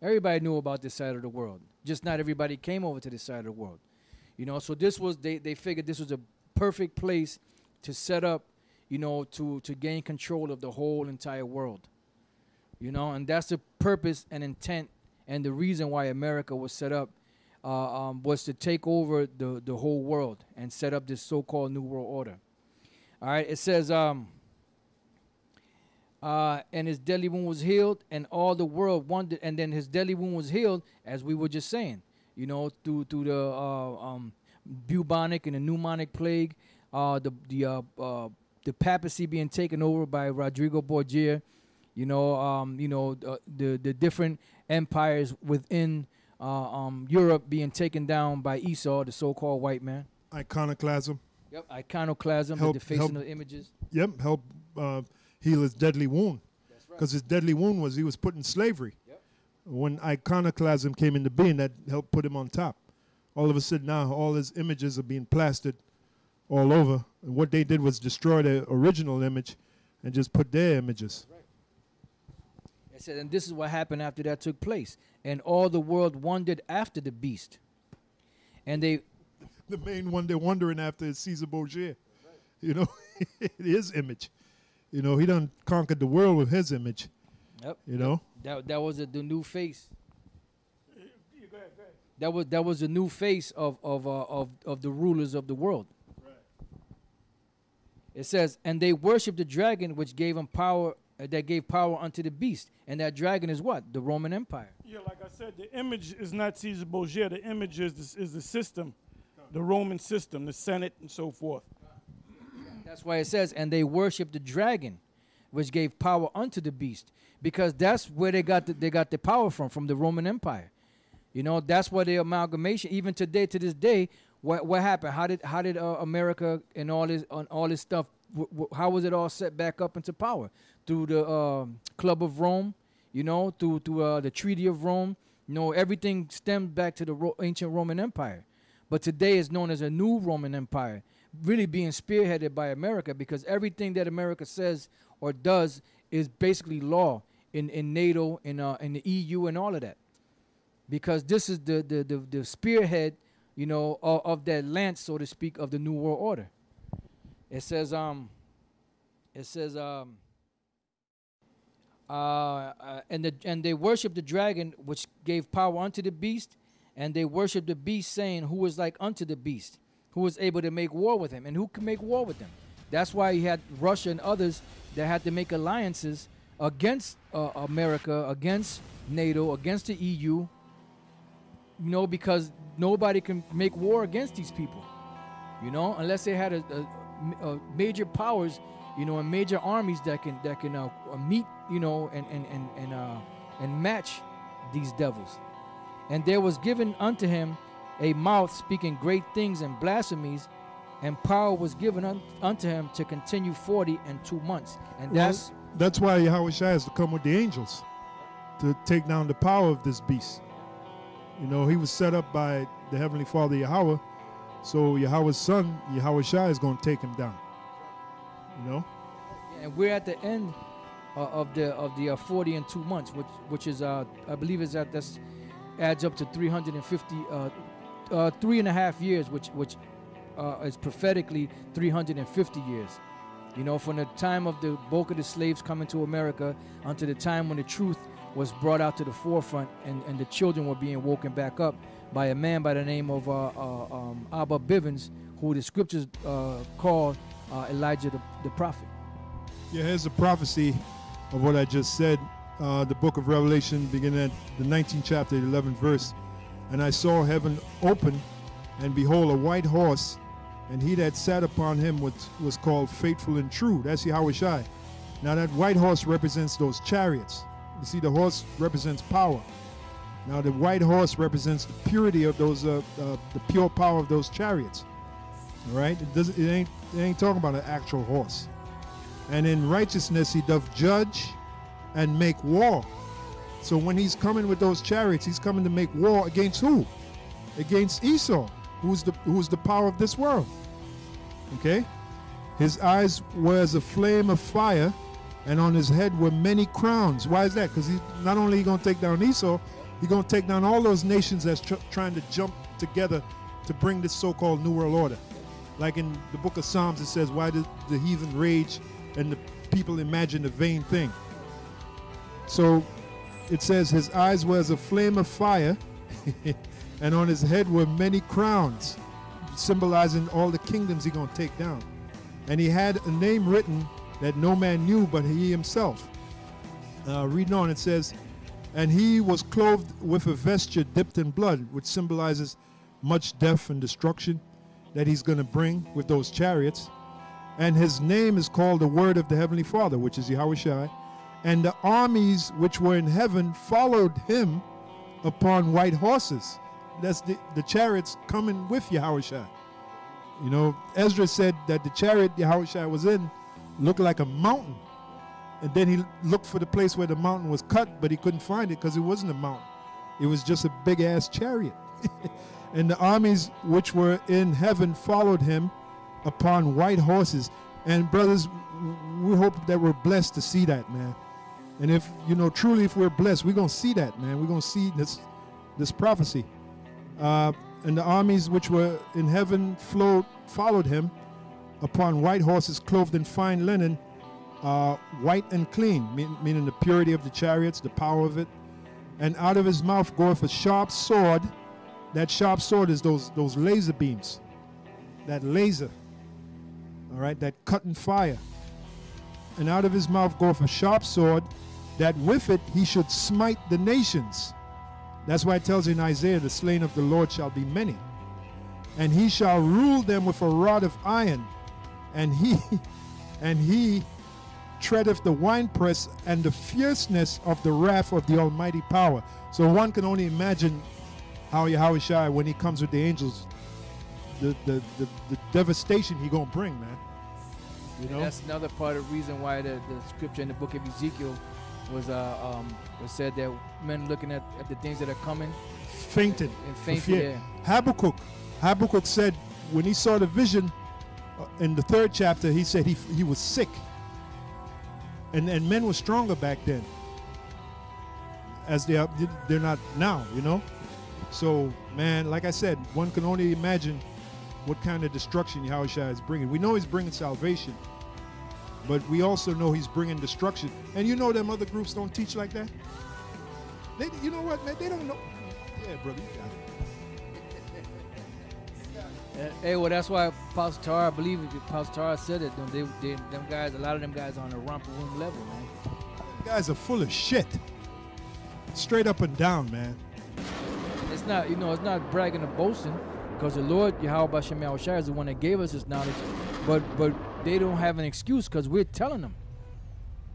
Everybody knew about this side of the world. Just not everybody came over to this side of the world, you know. So this was they they figured this was a perfect place to set up, you know, to to gain control of the whole entire world, you know, and that's the purpose and intent and the reason why America was set up uh, um, was to take over the, the whole world and set up this so-called new world order. All right, it says, um, uh, and his deadly wound was healed, and all the world wondered. And then his deadly wound was healed, as we were just saying, you know, through through the uh, um, bubonic and the pneumonic plague, uh, the the uh, uh, the papacy being taken over by Rodrigo Borgia, you know, um, you know, uh, the the different empires within uh, um, Europe being taken down by Esau, the so-called white man. iconoclasm. Yep. Iconoclasm, Help- the defacing help- of images. Yep, help uh, heal his deadly wound. Because his deadly wound was he was put in slavery. When iconoclasm came into being, that helped put him on top. All of a sudden now, all his images are being plastered all over. And what they did was destroy the original image and just put their images. It said, and this is what happened after that took place. And all the world wondered after the beast. And they, The main one they're wondering after is Caesar Borgia. You know, his image. You know, he done conquered the world with his image. yep, You know, that that was a, the new face. That was that was the new face of of uh, of of the rulers of the world. It says, and they worshipped the dragon, which gave him power. Uh, that gave power unto the beast, and that dragon is what the Roman Empire. Yeah, like I said, the image is not Caesar Borgia. The image is the, is the system, the Roman system, the Senate, and so forth. That's why it says, and they worship the dragon, which gave power unto the beast, because that's where they got the, they got the power from, from the Roman Empire. You know, that's where the amalgamation. Even today, to this day, what what happened? How did how did uh, America and all this on all this stuff? How was it all set back up into power through the um, Club of Rome? You know, through through uh, the Treaty of Rome. You know, everything stemmed back to the Ro- ancient Roman Empire. But today is known as a new Roman Empire, really being spearheaded by America because everything that America says or does is basically law in, in NATO, in, uh, in the EU, and all of that. Because this is the, the, the, the spearhead you know, of, of that lance, so to speak, of the new world order. It says, um, it says, um, uh, uh, and the and they worship the dragon, which gave power unto the beast, and they worship the beast, saying, "Who is like unto the beast? Who was able to make war with him, and who can make war with him?" That's why he had Russia and others that had to make alliances against uh, America, against NATO, against the EU. You know, because nobody can make war against these people. You know, unless they had a, a, a major powers, you know, and major armies that can that can uh, meet, you know, and and and and uh, and match these devils. And there was given unto him a mouth speaking great things and blasphemies, and power was given un- unto him to continue forty and two months. And Well, that's that's why Yahweh Shai has to come with the angels to take down the power of this beast. You know, he was set up by the Heavenly Father Yahweh, so Yahweh's son, Yahweh Shai, is going to take him down. You know? and we're at the end uh, of the of the uh, 40 and two months, which which is uh, I believe is that that's adds up to 350 uh, three and a half years, which which uh, is prophetically 350 years. You know, from the time of the bulk of the slaves coming to America until the time when the truth was brought out to the forefront and, and the children were being woken back up by a man by the name of uh, uh, um, Abba Bivens, who the scriptures uh, call uh, Elijah the, the prophet. Yeah, here's a prophecy of what I just said. Uh, the book of Revelation, beginning at the 19th chapter, 11th verse. And I saw heaven open, and behold, a white horse, and he that sat upon him was, was called Faithful and True. That's Yahweh Shai. Now, that white horse represents those chariots. You see, the horse represents power. Now, the white horse represents the purity of those, uh, uh, the pure power of those chariots. All right, it doesn't, it ain't, it ain't talking about an actual horse and in righteousness he doth judge and make war. So when he's coming with those chariots, he's coming to make war against who? Against Esau, who's the who's the power of this world. Okay? His eyes were as a flame of fire, and on his head were many crowns. Why is that? Because he's not only he gonna take down Esau, he's gonna take down all those nations that's tr- trying to jump together to bring this so-called new world order. Like in the book of Psalms, it says, "Why did the heathen rage and the people imagine a vain thing?" So it says, "His eyes were as a flame of fire, and on his head were many crowns, symbolizing all the kingdoms he's gonna take down. And he had a name written that no man knew but he himself." Uh, reading on, it says, "And he was clothed with a vesture dipped in blood, which symbolizes much death and destruction." that he's going to bring with those chariots. And his name is called the Word of the Heavenly Father, which is Yahweh Shai. And the armies which were in heaven followed him upon white horses. That's the, the chariots coming with Yahweh You know, Ezra said that the chariot Yahweh Shai was in looked like a mountain. And then he looked for the place where the mountain was cut, but he couldn't find it because it wasn't a mountain. It was just a big ass chariot. and the armies which were in heaven followed him upon white horses. And brothers, we hope that we're blessed to see that, man. And if you know truly, if we're blessed, we're gonna see that, man. We're gonna see this this prophecy. Uh, and the armies which were in heaven flowed, followed him upon white horses clothed in fine linen, uh, white and clean, mean, meaning the purity of the chariots, the power of it. And out of his mouth goeth a sharp sword. That sharp sword is those those laser beams, that laser. All right, that cutting fire. And out of his mouth goeth a sharp sword, that with it he should smite the nations. That's why it tells in Isaiah, the slain of the Lord shall be many. And he shall rule them with a rod of iron, and he and he treadeth the winepress and the fierceness of the wrath of the Almighty power. So one can only imagine how Yahweh Shai, when he comes with the angels, the the, the, the devastation he gonna bring, man. You And that's another part of the reason why the, the scripture in the book of Ezekiel was uh, um, was said that men looking at, at the things that are coming fainted. and for fainted. Yeah. Habakkuk, Habakkuk said when he saw the vision uh, in the third chapter, he said he, he was sick. And, and men were stronger back then, as they are, they're not now, you know. So, man, like I said, one can only imagine what kind of destruction Yahushua is bringing. We know he's bringing salvation, but we also know he's bringing destruction. And you know them other groups don't teach like that? They, you know what, man? They don't know. Yeah, brother, you got it. Uh, hey, well, that's why Apostle Tara, I believe Apostle Tara said it. Them, they, they, them guys, a lot of them guys are on the romper room level, man. You guys are full of shit. Straight up and down, man. It's not, you know, it's not bragging or boasting, because the Lord Yahweh Bashem Yahushua is the one that gave us this knowledge. But but they don't have an excuse because we're telling them.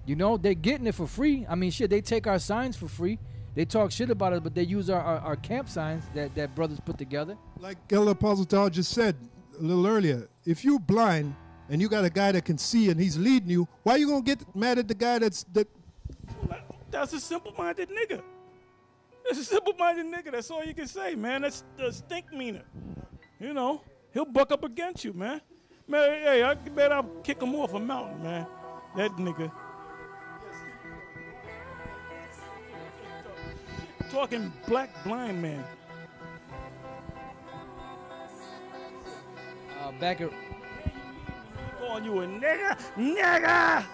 You know, they're getting it for free. I mean, shit, they take our signs for free. They talk shit about us, but they use our, our, our camp signs that, that brothers put together. Like Elder Apostle Tal just said a little earlier, if you're blind and you got a guy that can see and he's leading you, why are you gonna get mad at the guy that's that? That's a simple-minded nigga. That's a simple-minded nigga. That's all you can say, man. That's the stink meaner. You know, he'll buck up against you, man. Man, hey, I bet I'll kick him off a mountain, man. That nigga. Talking black blind man. Uh, back at Calling you a nigga, nigga.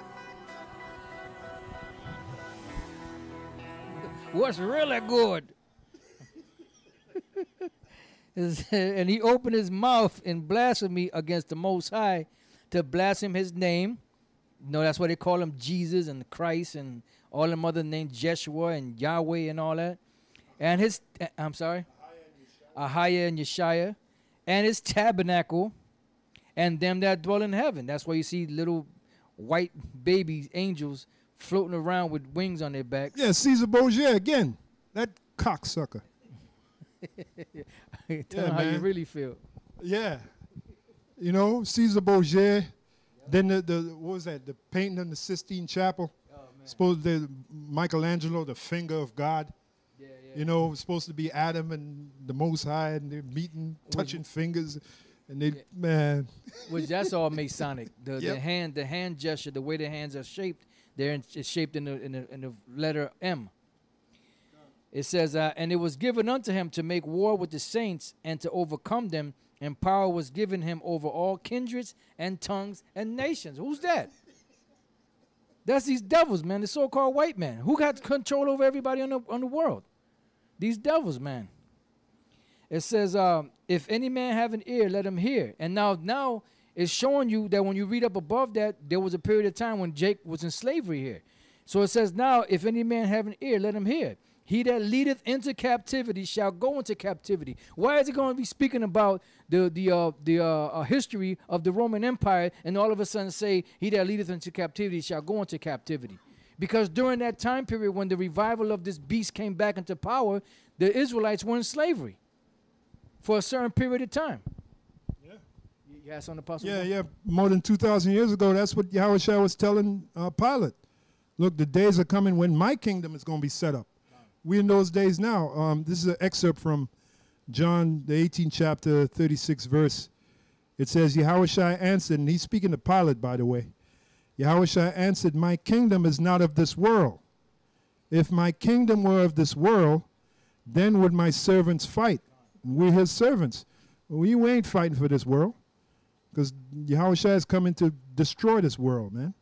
what's really good. And he opened his mouth in blasphemy against the Most High to blaspheme his name. No, that's why they call him Jesus and Christ and all them other names, Jeshua and Yahweh and all that. And his, uh, I'm sorry, Ahia and Yeshaya, and his tabernacle, and them that dwell in heaven. That's why you see little white babies, angels, floating around with wings on their back. Yeah, Caesar Borgia again. That cocksucker. Tell them how you really feel. Yeah. You know, Caesar Borgia. Then the, the what was that? The painting in the Sistine Chapel. Oh, Supposed to Michelangelo, the finger of God. Yeah, yeah. You know, supposed to be Adam and the Most High, and they're meeting, touching fingers, and they man. Which that's all Masonic. The, the hand, the hand gesture, the way the hands are shaped, they're in, it's shaped in the, in the in the letter M. It says, uh, and it was given unto him to make war with the saints and to overcome them, and power was given him over all kindreds and tongues and nations. Who's that? That's these devils, man. The so-called white man. Who got control over everybody on the on the world? These devils, man. It says, um, if any man have an ear, let him hear. And now, now it's showing you that when you read up above that, there was a period of time when Jake was in slavery here. So it says, now, if any man have an ear, let him hear. He that leadeth into captivity shall go into captivity. Why is he going to be speaking about the the uh, the uh, uh, history of the Roman Empire, and all of a sudden say, "He that leadeth into captivity shall go into captivity"? Because during that time period, when the revival of this beast came back into power, the Israelites were in slavery for a certain period of time. Yeah. You had something, Apostle? Yeah, yeah. More than 2,000 years ago, that's what Yahushua was telling uh, Pilate. Look, the days are coming when my kingdom is going to be set up. We're in those days now. Um, this is an excerpt from John, the 18th chapter, 36 verse. It says, Yahushua answered, and he's speaking to Pilate, by the way. Yahushua answered, My kingdom is not of this world. If my kingdom were of this world, then would my servants fight. We're his servants. We ain't fighting for this world because Yahushua is coming to destroy this world, man.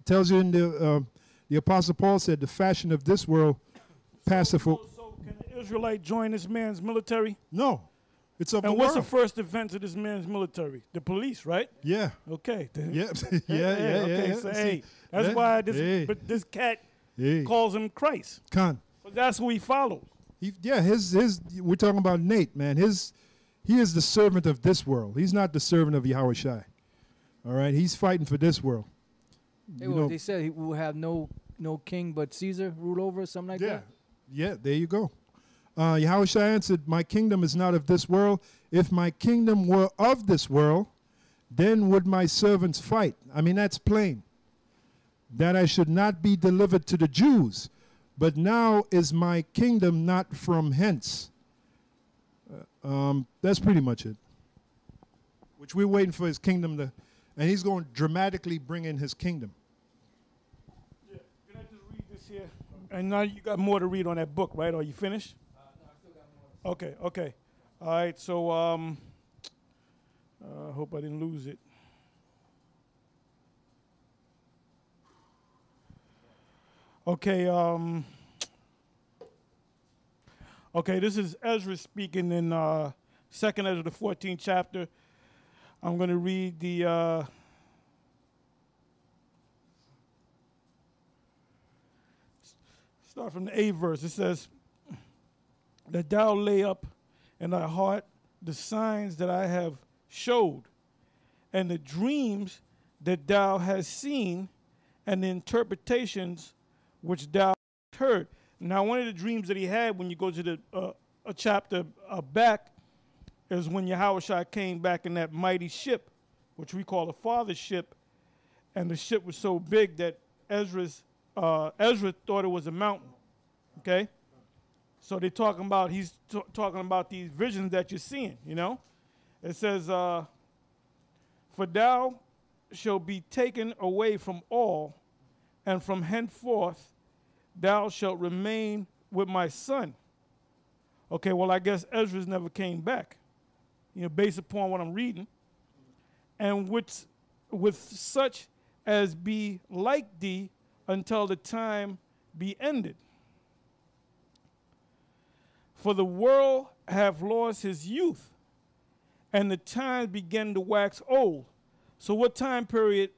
It tells you in the uh, the Apostle Paul said, "The fashion of this world passeth for." So, so can an Israelite join this man's military? No, it's of And the what's world. the first defense of this man's military? The police, right? yeah, Okay. yeah, yeah, yeah, yeah, okay, yeah. So, See, hey, that's yeah, why this hey, but this cat hey. calls him Christ. Khan. But that's who he follows. He, yeah, his his. We're talking about Nate, man. His he is the servant of this world. He's not the servant of Yahushua. All right, he's fighting for this world. They, You will- know- they said he will have no no king but Caesar rule over us, something like yeah. that. Yeah, there you go. Uh, Yahushua answered, My kingdom is not of this world. If my kingdom were of this world, then would my servants fight. I mean, that's plain. That I should not be delivered to the Jews. But now is my kingdom not from hence. Uh, um, that's pretty much it. Which we're waiting for his kingdom to, and he's going to dramatically bring in his kingdom. Yeah. Can I just read this here? And now you got more to read on that book, right? Are you finished? Okay, okay. All right, so um, I hope I didn't lose it. Okay, um, okay, this is Ezra speaking in uh, Second Ezra, the 14th chapter. I'm going to read the. Start from the eighth verse. It says, That thou lay up in thy heart the signs that I have showed, and the dreams that thou hast seen, and the interpretations which thou hast heard. Now, one of the dreams that he had when you go to the uh, a chapter uh, back is when Yahushua came back in that mighty ship, which we call the Father ship, and the ship was so big that Ezra's uh, Ezra thought it was a mountain. Okay, so they're talking about he's talking about these visions that you're seeing. You know, it says, uh, "For thou shalt be taken away from all, and from henceforth thou shalt remain with my son." Okay, well I guess Ezra's never came back. You know, based upon what I'm reading, and which with such as be like thee until the time be ended. For the world have lost his youth, and the times begin to wax old. So, what time period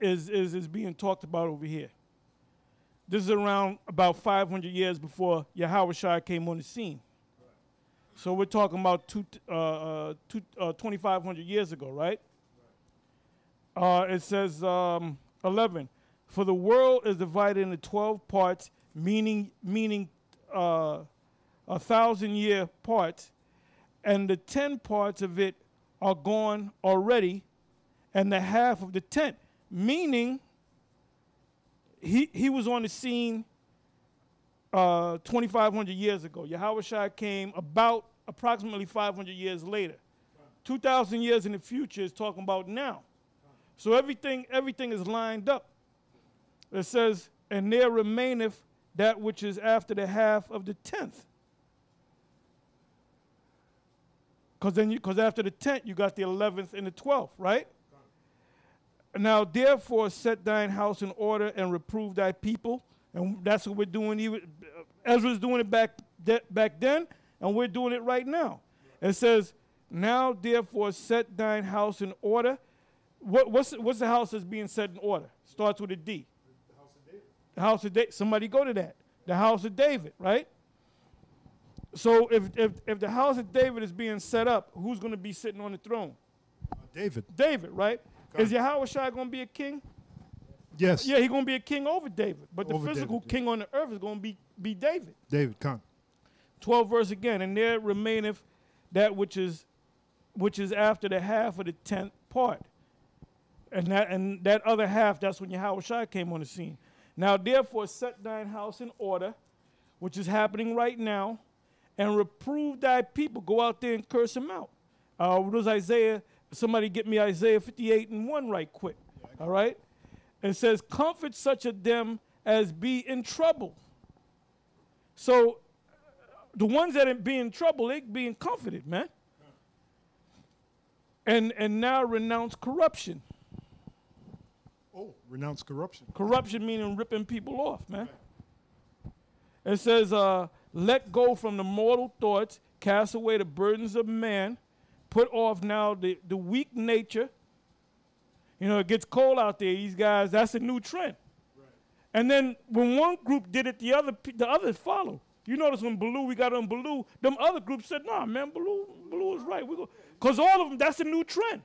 is, is, is being talked about over here? This is around about 500 years before Yahweh came on the scene. So, we're talking about two, uh, uh, two, uh, 2,500 years ago, right? Uh, it says um, 11 for the world is divided into 12 parts, meaning, meaning uh, a thousand year parts, and the 10 parts of it are gone already, and the half of the tenth, meaning he, he was on the scene uh, 2,500 years ago. Yahweh came about approximately 500 years later. 2,000 years in the future is talking about now. So everything, everything is lined up. It says, and there remaineth that which is after the half of the tenth. Because then, because after the tenth, you got the eleventh and the twelfth, right? Now, therefore, set thine house in order and reprove thy people, and that's what we're doing. Even Ezra's doing it back back then, and we're doing it right now. It says, "Now, therefore, set thine house in order." What, what's what's the house that's being set in order? Starts with a D. The house of David. Somebody go to that. The house of David, right? So if, if, if the house of David is being set up, who's going to be sitting on the throne? David. David, right? Is Yahweh Shai going to be a king? Yes. Yeah, he's going to be a king over David. But the Over physical David, yeah. king on the earth is going to be, be David. David, come. 12 verse again, and there remaineth that which is which is after the half of the tenth part. And that and that other half, that's when Yahweh Shai came on the scene. Now therefore set thine house in order, which is happening right now, and reprove thy people. Go out there and curse them out. Uh, what was Isaiah? Somebody get me Isaiah 58 and 1 right quick. All right? It says, Comfort such of them as be in trouble. So the ones that be in trouble, they being comforted, man. And and now renounce corruption. Oh, renounce corruption. Corruption meaning ripping people off, man. It says, uh, let go from the mortal thoughts, cast away the burdens of man, put off now the, the weak nature. You know, it gets cold out there, these guys, that's a new trend. And then when one group did it, the other pe- the others follow. You notice when Baloo, we got on Baloo, them other groups said, nah, man, Baloo, Baloo is right. Because all of them, that's a new trend.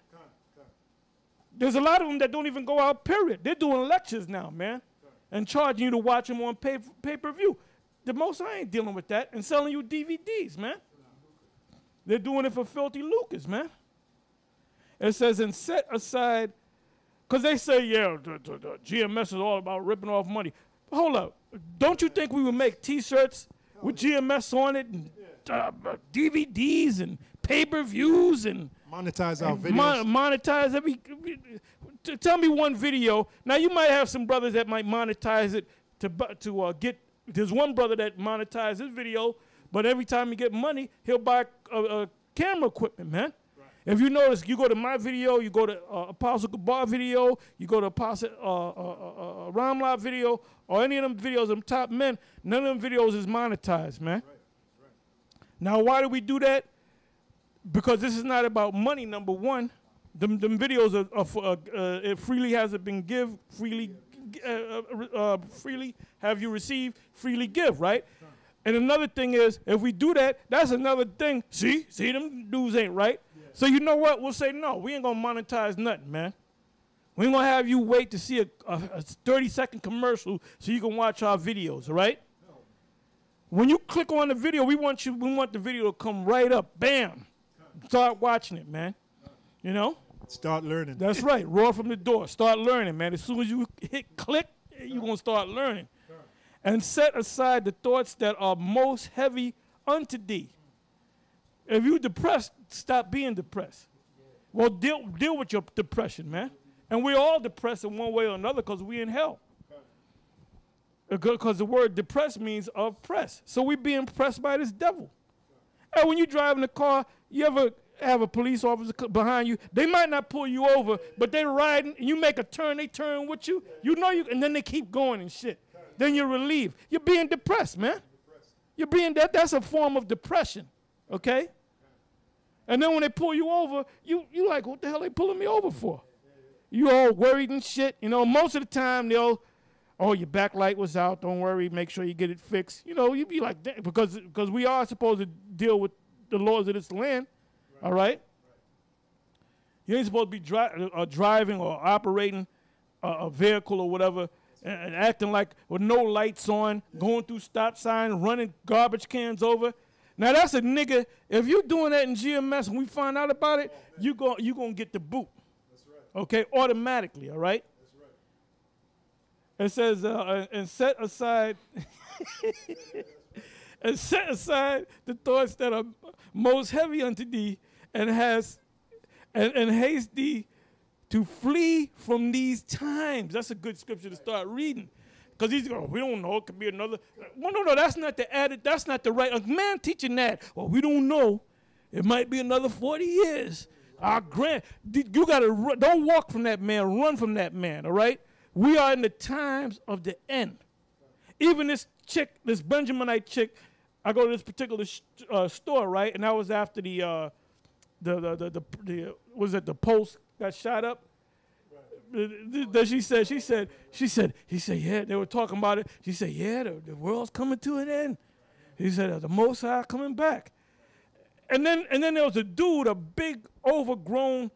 There's a lot of them that don't even go out, period. They're doing lectures now, man, and charging you to watch them on pay, pay-per-view. The most I ain't dealing with that and selling you DVDs, man. They're doing it for filthy lucas, man. It says, and set aside, because they say, yeah, the, the, the GMS is all about ripping off money. Hold up. Don't you think we would make t-shirts with GMS on it and uh, DVDs and pay-per-views and Monetize our videos. mon- monetize every. t- Tell me one video. Now you might have some brothers that might monetize it to to uh, get. There's one brother that monetized his video, but every time he get money, he'll buy a, uh, camera equipment, man. If you notice, you go to my video, you go to uh, Apostle Gabar video, you go to Apostle uh, uh, uh, uh, Ramla video, or any of them videos, them top men, none of them videos is monetized, man. Now, why do we do that? Because this is not about money, number one. Them, them videos are, are for, uh, uh, it freely has it been give, freely, uh, uh, uh, freely have you received, freely give, right? And another thing is, if we do that, that's another thing. See, see, them dudes ain't right. So you know what? We'll say no. We ain't gonna monetize nothing, man. We ain't gonna have you wait to see a, a, a 30 second commercial so you can watch our videos, right? When you click on the video, we want you. We want the video to come right up, bam. Start watching it, man. You know. Start learning. That's right. Roar from the door. Start learning, man. As soon as you hit click, you're going to start learning. And set aside the thoughts that are most heavy unto thee. If you're depressed, stop being depressed. Well, deal, deal with your depression, man. And we're all depressed in one way or another because we're in hell. Uh, because the word depressed means oppressed. So we being oppressed by this devil. And when you drive in the car, you ever have a police officer behind you? They might not pull you over, but they riding. And you make a turn, they turn with you. You know you, and then they keep going and shit. Then you're relieved. You're being depressed, man. You're being that. That's a form of depression, okay? And then when they pull you over, you you like, what the hell they pulling me over for? You all worried and shit. You know, most of the time they'll, oh, your back light was out. Don't worry, make sure you get it fixed. You know, you'd be like, "Damn," because because we are supposed to deal with the laws of this land. All right. You ain't supposed to be dri- uh, driving or operating a, a vehicle or whatever and, and acting like with no lights on, going through stop signs, running garbage cans over. Now that's a nigga. If you doing that in GMS and we find out about it, you go you gonna get the boot. Okay, automatically. All right. It says, uh, and set aside, and set aside the thoughts that are most heavy unto thee, and has, and, and haste thee to flee from these times. That's a good scripture to start reading. Because he's going, we don't know, it could be another. Well, no, no, that's not the added, that's not the right. A man teaching that, well, we don't know. It might be another 40 years. Our grand, you got to don't walk from that man, run from that man, all right? We are in the times of the end. Even this chick, this Benjaminite chick, I go to this particular uh, store, right? And that was after the, uh, the, the, the, the, the, was it the Post got shot up? That she said, she said, she said, he said, yeah, they were talking about it. She said, yeah, the, the world's coming to an end. He said, the Most High coming back. And then, and then there was a dude, a big, overgrown.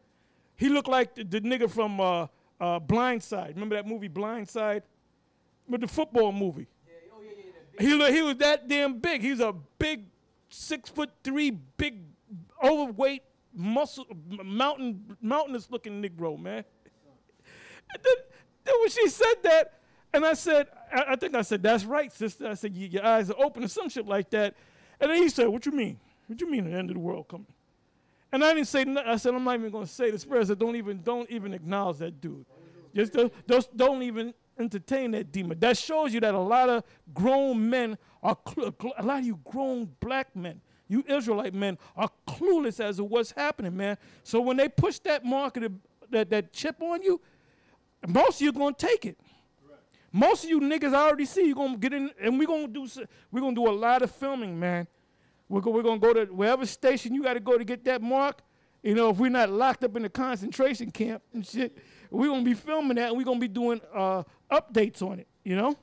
He looked like the, the nigga from uh, uh, Blindside. Remember that movie Blindside? With the football movie? He look, he was that damn big. He's a big, six foot three, big, overweight, muscle, mountain, mountainous looking Negro, man. And then, then when she said that, and I said, I, I think I said, that's right, sister. I said, your eyes are open or some shit like that. And then he said, what you mean? What you mean the end of the world coming? And I didn't say. I said, I'm not even going to say the spirit said, don't even, don't even acknowledge that dude. Just don't, just don't even entertain that demon. That shows you that a lot of grown men are, a lot of you grown black men, you Israelite men are clueless as to what's happening, man. So when they push that market, that, that chip on you, most of you going to take it. Most of you niggas I already see you gonna get in, and we're gonna do we're gonna do a lot of filming, man. We're, go, we're gonna go to wherever station you got to go to get that mark. You know, if we're not locked up in a concentration camp and shit, we're gonna be filming that, and we're gonna be doing uh, updates on it. You know,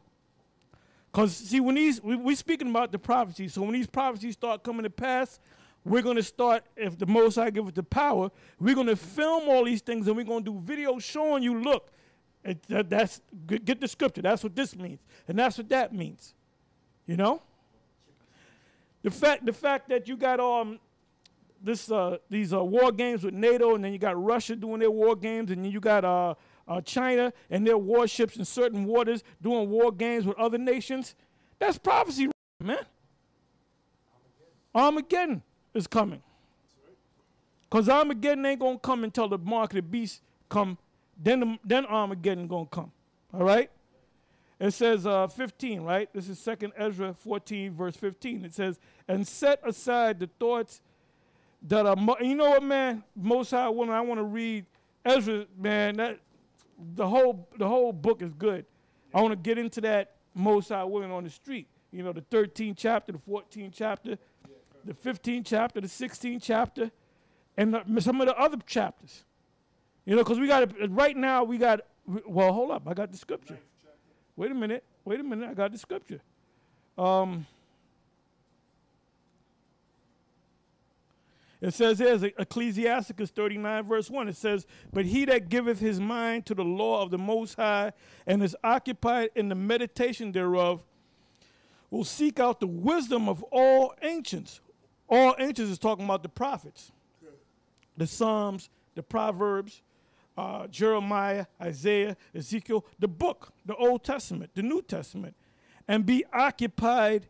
cause see when these we we speaking about the prophecies, so when these prophecies start coming to pass, we're gonna start. If the Most High give us the power, we're gonna film all these things, and we're gonna do videos showing you, look. It, that, that's get the scripture. That's what this means, and that's what that means. You know. The fact, the fact that you got um this uh these uh, war games with NATO, and then you got Russia doing their war games, and then you got uh, uh China and their warships in certain waters doing war games with other nations. That's prophecy, man. Armageddon is coming. Cause Armageddon ain't gonna come until the mark of the beast come. Then the, then Armageddon gonna come. All right. It says uh, 15, right? This is Second Ezra 14, verse 15. It says, "And set aside the thoughts that are." You know what, man? Most High, when I want to read Ezra, man, that the whole the whole book is good. I want to get into that Most High willing on the street. You know, the 13th chapter, the 14th chapter, the 15th chapter, the 16th chapter, and the, some of the other chapters. You know, because we got it right now we got. Well, hold up, I got the scripture. Wait a minute. Wait a minute. I got the scripture. Um, it says here, Ecclesiasticus 39, verse 1. It says, But he that giveth his mind to the law of the Most High and is occupied in the meditation thereof will seek out the wisdom of all ancients. All ancients is talking about the prophets, the Psalms, the Proverbs, uh, Jeremiah, Isaiah, Ezekiel, the book, the Old Testament, the New Testament, and be occupied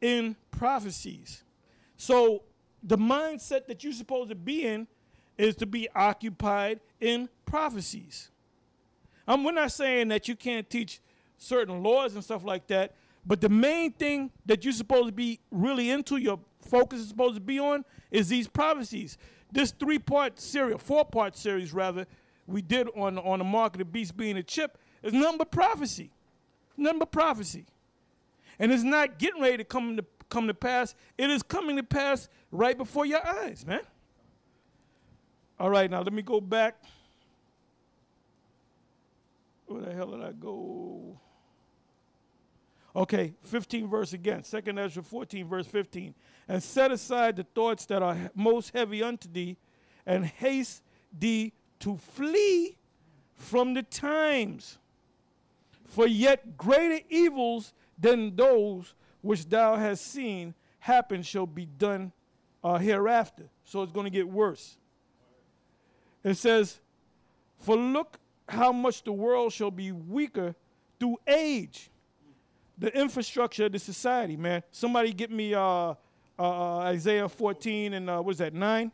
in prophecies. So the mindset that you're supposed to be in is to be occupied in prophecies. Um, we're not saying that you can't teach certain laws and stuff like that, but the main thing that you're supposed to be really into, your focus is supposed to be on, is these prophecies. This three-part series, four-part series rather, we did on on the mark of beast being a chip is nothing but prophecy, nothing but prophecy, and it's not getting ready to come to come to pass. It is coming to pass right before your eyes, man. All right, now let me go back. Where the hell did I go? Okay, 15 verse again. Second Ezra 14, verse 15. And set aside the thoughts that are most heavy unto thee, and haste thee to flee from the times. For yet greater evils than those which thou hast seen happen shall be done uh, hereafter. So it's going to get worse. It says, For look how much the world shall be weaker through age. The infrastructure of the society, man. Somebody get me uh, uh, uh Isaiah 14 and uh, what is that, 9?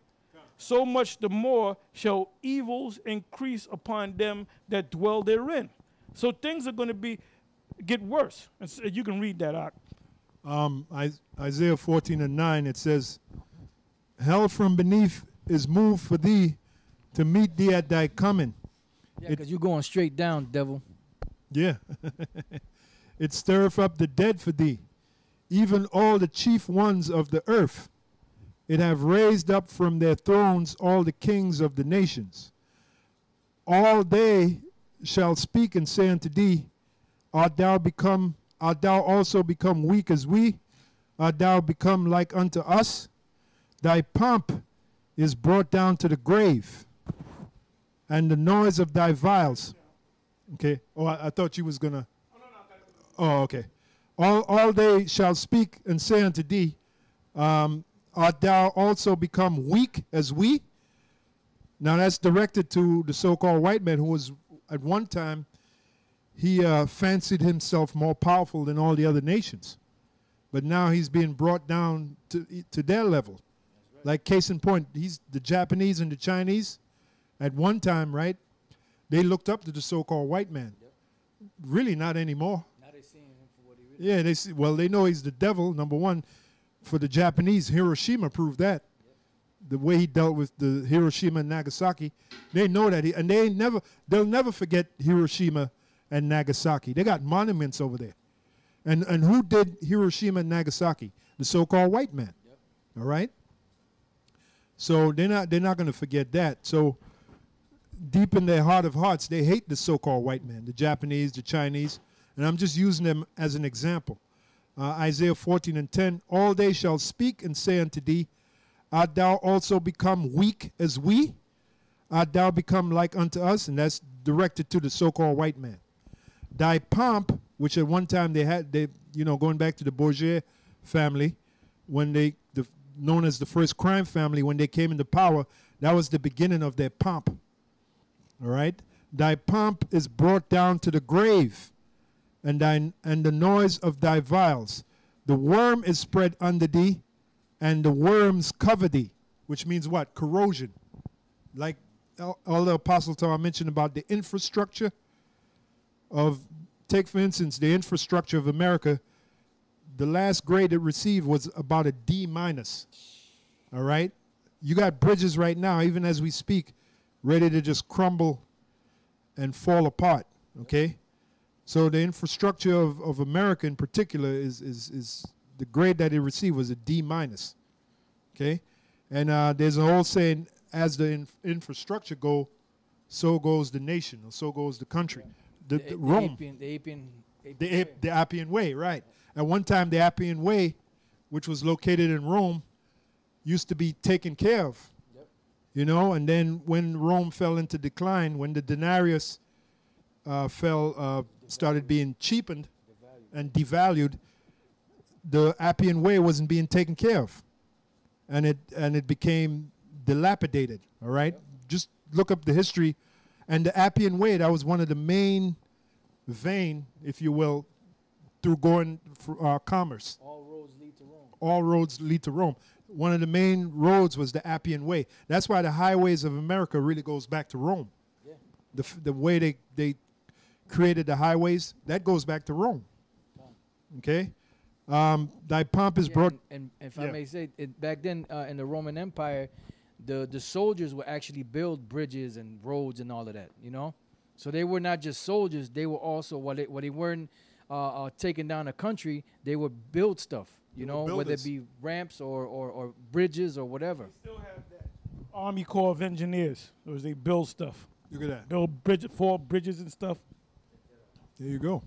So much the more shall evils increase upon them that dwell therein. So things are going to be get worse. And so you can read that out. Um, Isaiah 14 and 9, it says, Hell from beneath is moved for thee to meet thee at thy coming. Yeah, because you're going straight down, devil. Yeah. it stirreth up the dead for thee, even all the chief ones of the earth. It have raised up from their thrones all the kings of the nations. All they shall speak and say unto thee, Art thou become art thou also become weak as we? Art thou become like unto us? Thy pomp is brought down to the grave, and the noise of thy vials. Okay. Oh, I, I thought you was gonna. Oh, okay. All all they shall speak and say unto thee, um, art thou also become weak as we? Now that's directed to the so-called white man who was at one time he uh, fancied himself more powerful than all the other nations, but now he's being brought down to to their level. Right. Like case in point, he's the Japanese and the Chinese. At one time, right, they looked up to the so-called white man. Yep. Really, not anymore. Now they seeing him for what he really. Yeah, they see. Well, they know he's the devil. Number one, for the Japanese, Hiroshima proved that. The way he dealt with the Hiroshima and Nagasaki, they know that, he, and they never, they'll never forget Hiroshima and Nagasaki. They got monuments over there, and and who did Hiroshima and Nagasaki? The so-called white man. Yep. All right. So they're not they're not going to forget that. So deep in their heart of hearts, they hate the so-called white man, the Japanese, the Chinese, and I'm just using them as an example uh, Isaiah 14 and 10, all they shall speak and say unto thee, Art thou also become weak as we? Art thou become like unto us? And that's directed to the so-called white man. Thy pomp, which at one time they had, they, you know, going back to the Borgia family, when they, the, known as the first crime family, when they came into power, that was the beginning of their pomp. All right? Thy pomp is brought down to the grave and, thine, and the noise of thy vials. The worm is spread under thee, and the worms cover thee, which means what? Corrosion. Like all the Apostle I mentioned about the infrastructure of take for instance the infrastructure of America. The last grade it received was about a D minus. All right, you got bridges right now, even as we speak, ready to just crumble and fall apart. Okay, so the infrastructure of, of America in particular is, is is the grade that it received was a D minus. Okay, and uh, there's an old saying: as the inf- infrastructure go, so goes the nation, or so goes the country. The, the, Rome, Appian, the Appian, the, Ap- the Appian Way, right? At one time, the Appian Way, which was located in Rome, used to be taken care of. You know, and then when Rome fell into decline, when the denarius uh, fell, uh, started being cheapened and devalued, the Appian Way wasn't being taken care of, and it and it became dilapidated. All right, just look up the history, and the Appian Way that was one of the main vein, if you will, through going for uh, commerce. All roads lead to Rome. All roads lead to Rome. One of the main roads was the Appian Way. That's why the highways of America really goes back to Rome. Yeah. The, f- the way they, they created the highways, that goes back to Rome. Okay? Um, thy pomp is Yeah, brought. and, and if Yeah. I may say, it, back then uh, in the Roman Empire, the the soldiers would actually build bridges and roads and all of that. You know, so they were not just soldiers; they were also while they while they weren't uh, uh, taking down a country, they would build stuff. You They know, whether it be ramps or, or, or bridges or whatever. Still have that Army Corps of Engineers. Those they build stuff, Look at that. build bridge, four bridges and stuff. There you go.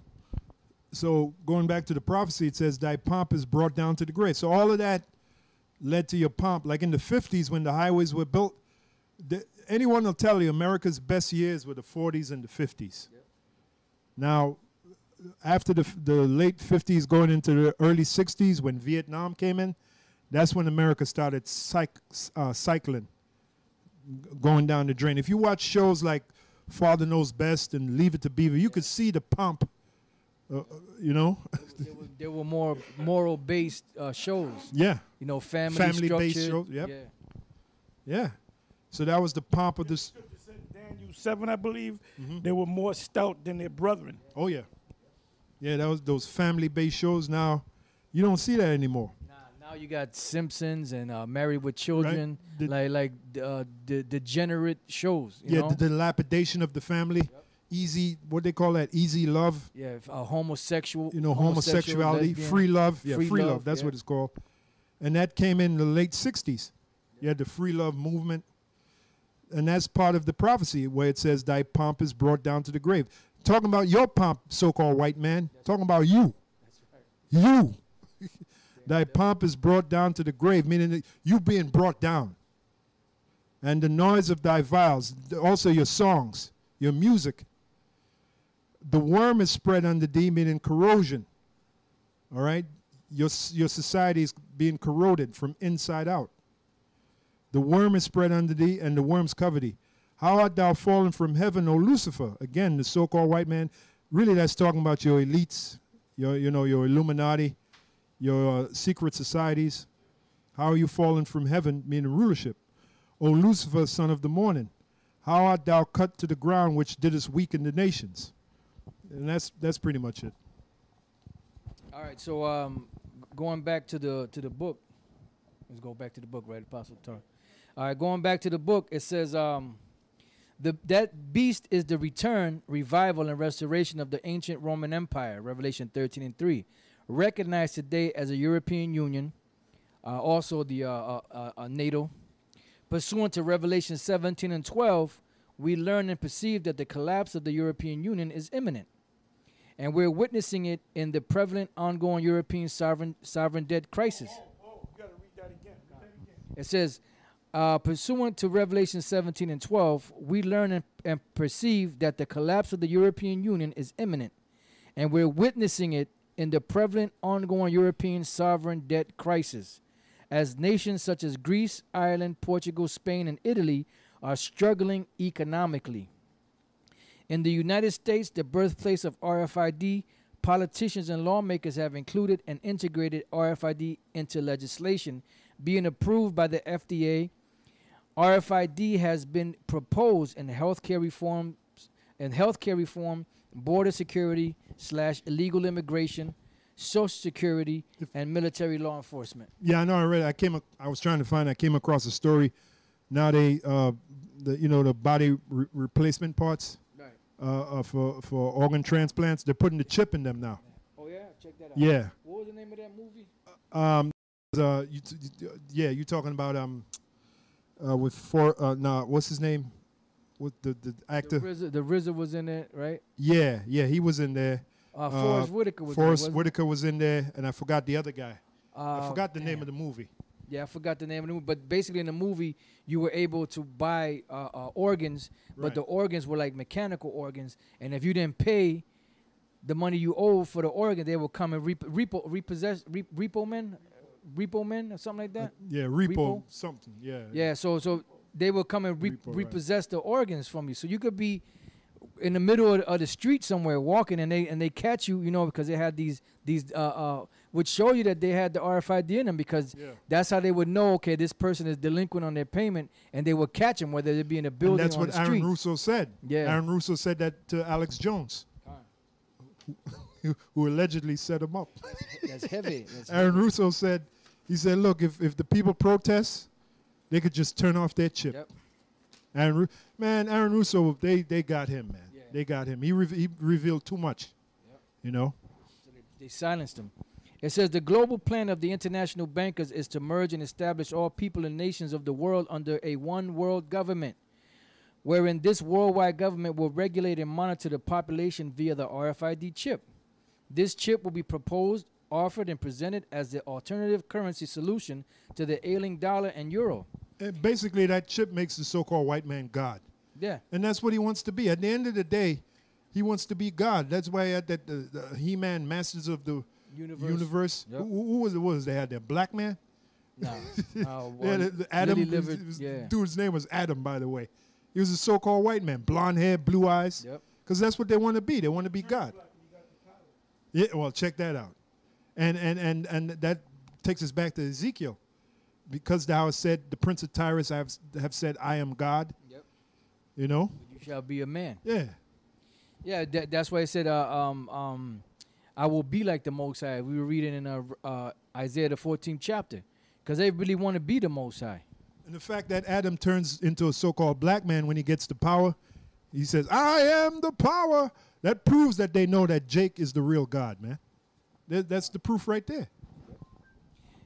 So going back to the prophecy, it says, Thy pomp is brought down to the grave. So all of that led to your pomp. Like in the 50s when the highways were built, the, anyone will tell you America's best years were the 40s and the 50s. Now, after the, the late 50s going into the early 60s when Vietnam came in, that's when America started cyc- uh, cycling, going down the drain. If you watch shows like Father Knows Best and Leave It to Beaver, you could see the pomp, uh, uh, you know? there, were, there were more moral based uh, shows. yeah, You know, family Family-based shows, yep. Yeah. yeah. So that was the pomp of this. Scripture said Daniel 7, I believe, Mm-hmm. they were more stout than their brethren. Oh, yeah. Yeah, that was those family based shows. Now, you don't see that anymore. Now, you got Simpsons and uh, Married with Children, The- like like uh, the degenerate shows. You yeah, know? the dilapidation of the family. Easy, what they call that? Easy love. yeah, uh, homosexual. you know, homosexuality, lesbian. free love. Yeah, Free free, love, love, That's yeah. what it's called. And that came in the late 60s. You had the free love movement. And that's part of the prophecy where it says, Thy pomp is brought down to the grave. Talking about your pomp, so called white man. Talking about you. You. Thy pomp is brought down to the grave, meaning that you being brought down. And the noise of thy vials, also your songs, your music. The worm is spread under thee, meaning corrosion. All right? Your, your society is being corroded from inside out. The worm is spread under thee, and the worms cover thee. How art thou fallen from heaven, O Lucifer? Again, the so-called white man. Really, that's talking about your elites, your, you know, your Illuminati, your uh, secret societies. How are you fallen from heaven, meaning rulership? O Lucifer, son of the morning, how art thou cut to the ground, which didst weaken the nations? And that's that's pretty much it. All right, so um, going back to the to the book, let's go back to the book, right, Apostle Tar. All right, going back to the book, it says um, the that beast is the return, revival, and restoration of the ancient Roman Empire. Revelation thirteen and three, recognized today as a European Union, uh, also the uh, uh, uh, uh, NATO. Pursuant to Revelation 17 and 12, we learn and perceive that the collapse of the European Union is imminent and we're witnessing it in the prevalent ongoing European sovereign sovereign debt crisis. Oh, you gotta read that again. Read that again. It says, uh, pursuant to Revelation 17 and 12, we learn and, and perceive that the collapse of the European Union is imminent, and we're witnessing it in the prevalent ongoing European sovereign debt crisis, as nations such as Greece, Ireland, Portugal, Spain, and Italy are struggling economically. In the United States, the birthplace of RFID, politicians and lawmakers have included and integrated RFID into legislation being approved by the FDA. RFID has been proposed in healthcare reforms and healthcare reform, border security slash illegal immigration, social security, and military law enforcement. Yeah, I know. I read. I came. I was trying to find. I came across a story. Now they, uh, the you know the body re- replacement parts Right. uh, uh, for for organ transplants. They're putting the chip in them now. Oh yeah, check that out. Yeah. What was the name of that movie? Um. Uh, you yeah, you talking about um, uh, with for uh, nah, what's his name? With the the actor? The RZA, the RZA was in it, right? yeah, yeah, he was in there. Uh, Forest Whitaker was Forest in Whitaker was in there, and I forgot the other guy. Uh, I forgot the name of the movie. Yeah, I forgot the name of the movie. But basically, in the movie, you were able to buy uh, uh, organs, but Right. the organs were like mechanical organs. And if you didn't pay the money you owe for the organ, they would come and rep- repo, repossess, re- repo men, repo men, or something like that. Yeah, repo, Repo? something. Yeah. Yeah, so so they will come and re- Repo, right. repossess the organs from you. So you could be in the middle of, of the street somewhere walking, and they and they catch you, you know, because they had these these uh, uh would show you that they had the RFID in them because Yeah. that's how they would know. Okay, this person is delinquent on their payment, and they would catch them whether they be in a And building that's or what the Aaron street. Russo said. Yeah. Aaron Russo said that to Alex Jones, who, who allegedly set him up. That's heavy. That's Aaron heavy. Russo said, he said, look, if, if the people protest, they could just turn off their chip. Yep. Aaron, Ru- man, Aaron Russo, they, they got him, man. Yeah. They got him. He, re- he revealed too much. You know? So they, they silenced him. It says the global plan of the international bankers is to merge and establish all people and nations of the world under a one world government, wherein this worldwide government will regulate and monitor the population via the RFID chip. This chip will be proposed, offered, and presented as the alternative currency solution to the ailing dollar and euro. And basically, that chip makes the so-called white man God. Yeah. And that's what he wants to be. At the end of the day, he wants to be God. That's why at that the, the He-Man Masters of the Universe. Universe. Yep. Who, who was it? What was they had there? Black man. No. Uh, the, the Adam. Lily it was- livered- was- yeah. Dude's name was Adam, by the way. He was a so-called white man, blonde hair, blue eyes. Yep. Because that's what they want to be. They want to be God. Yeah. Well, check that out. And and and and that takes us back to Ezekiel, because thou hast said, the Prince of Tyrus have have said, I am God. Yep. You know. You shall be a man. Yeah. Yeah, that, that's why I said, uh, um, um, I will be like the Most High. We were reading in uh, uh, Isaiah the 14th chapter, because they really want to be the Most High. And the fact that Adam turns into a so-called black man when he gets the power, he says, "I am the power." That proves that they know that Jake is the real God, man. That- That's the proof right there.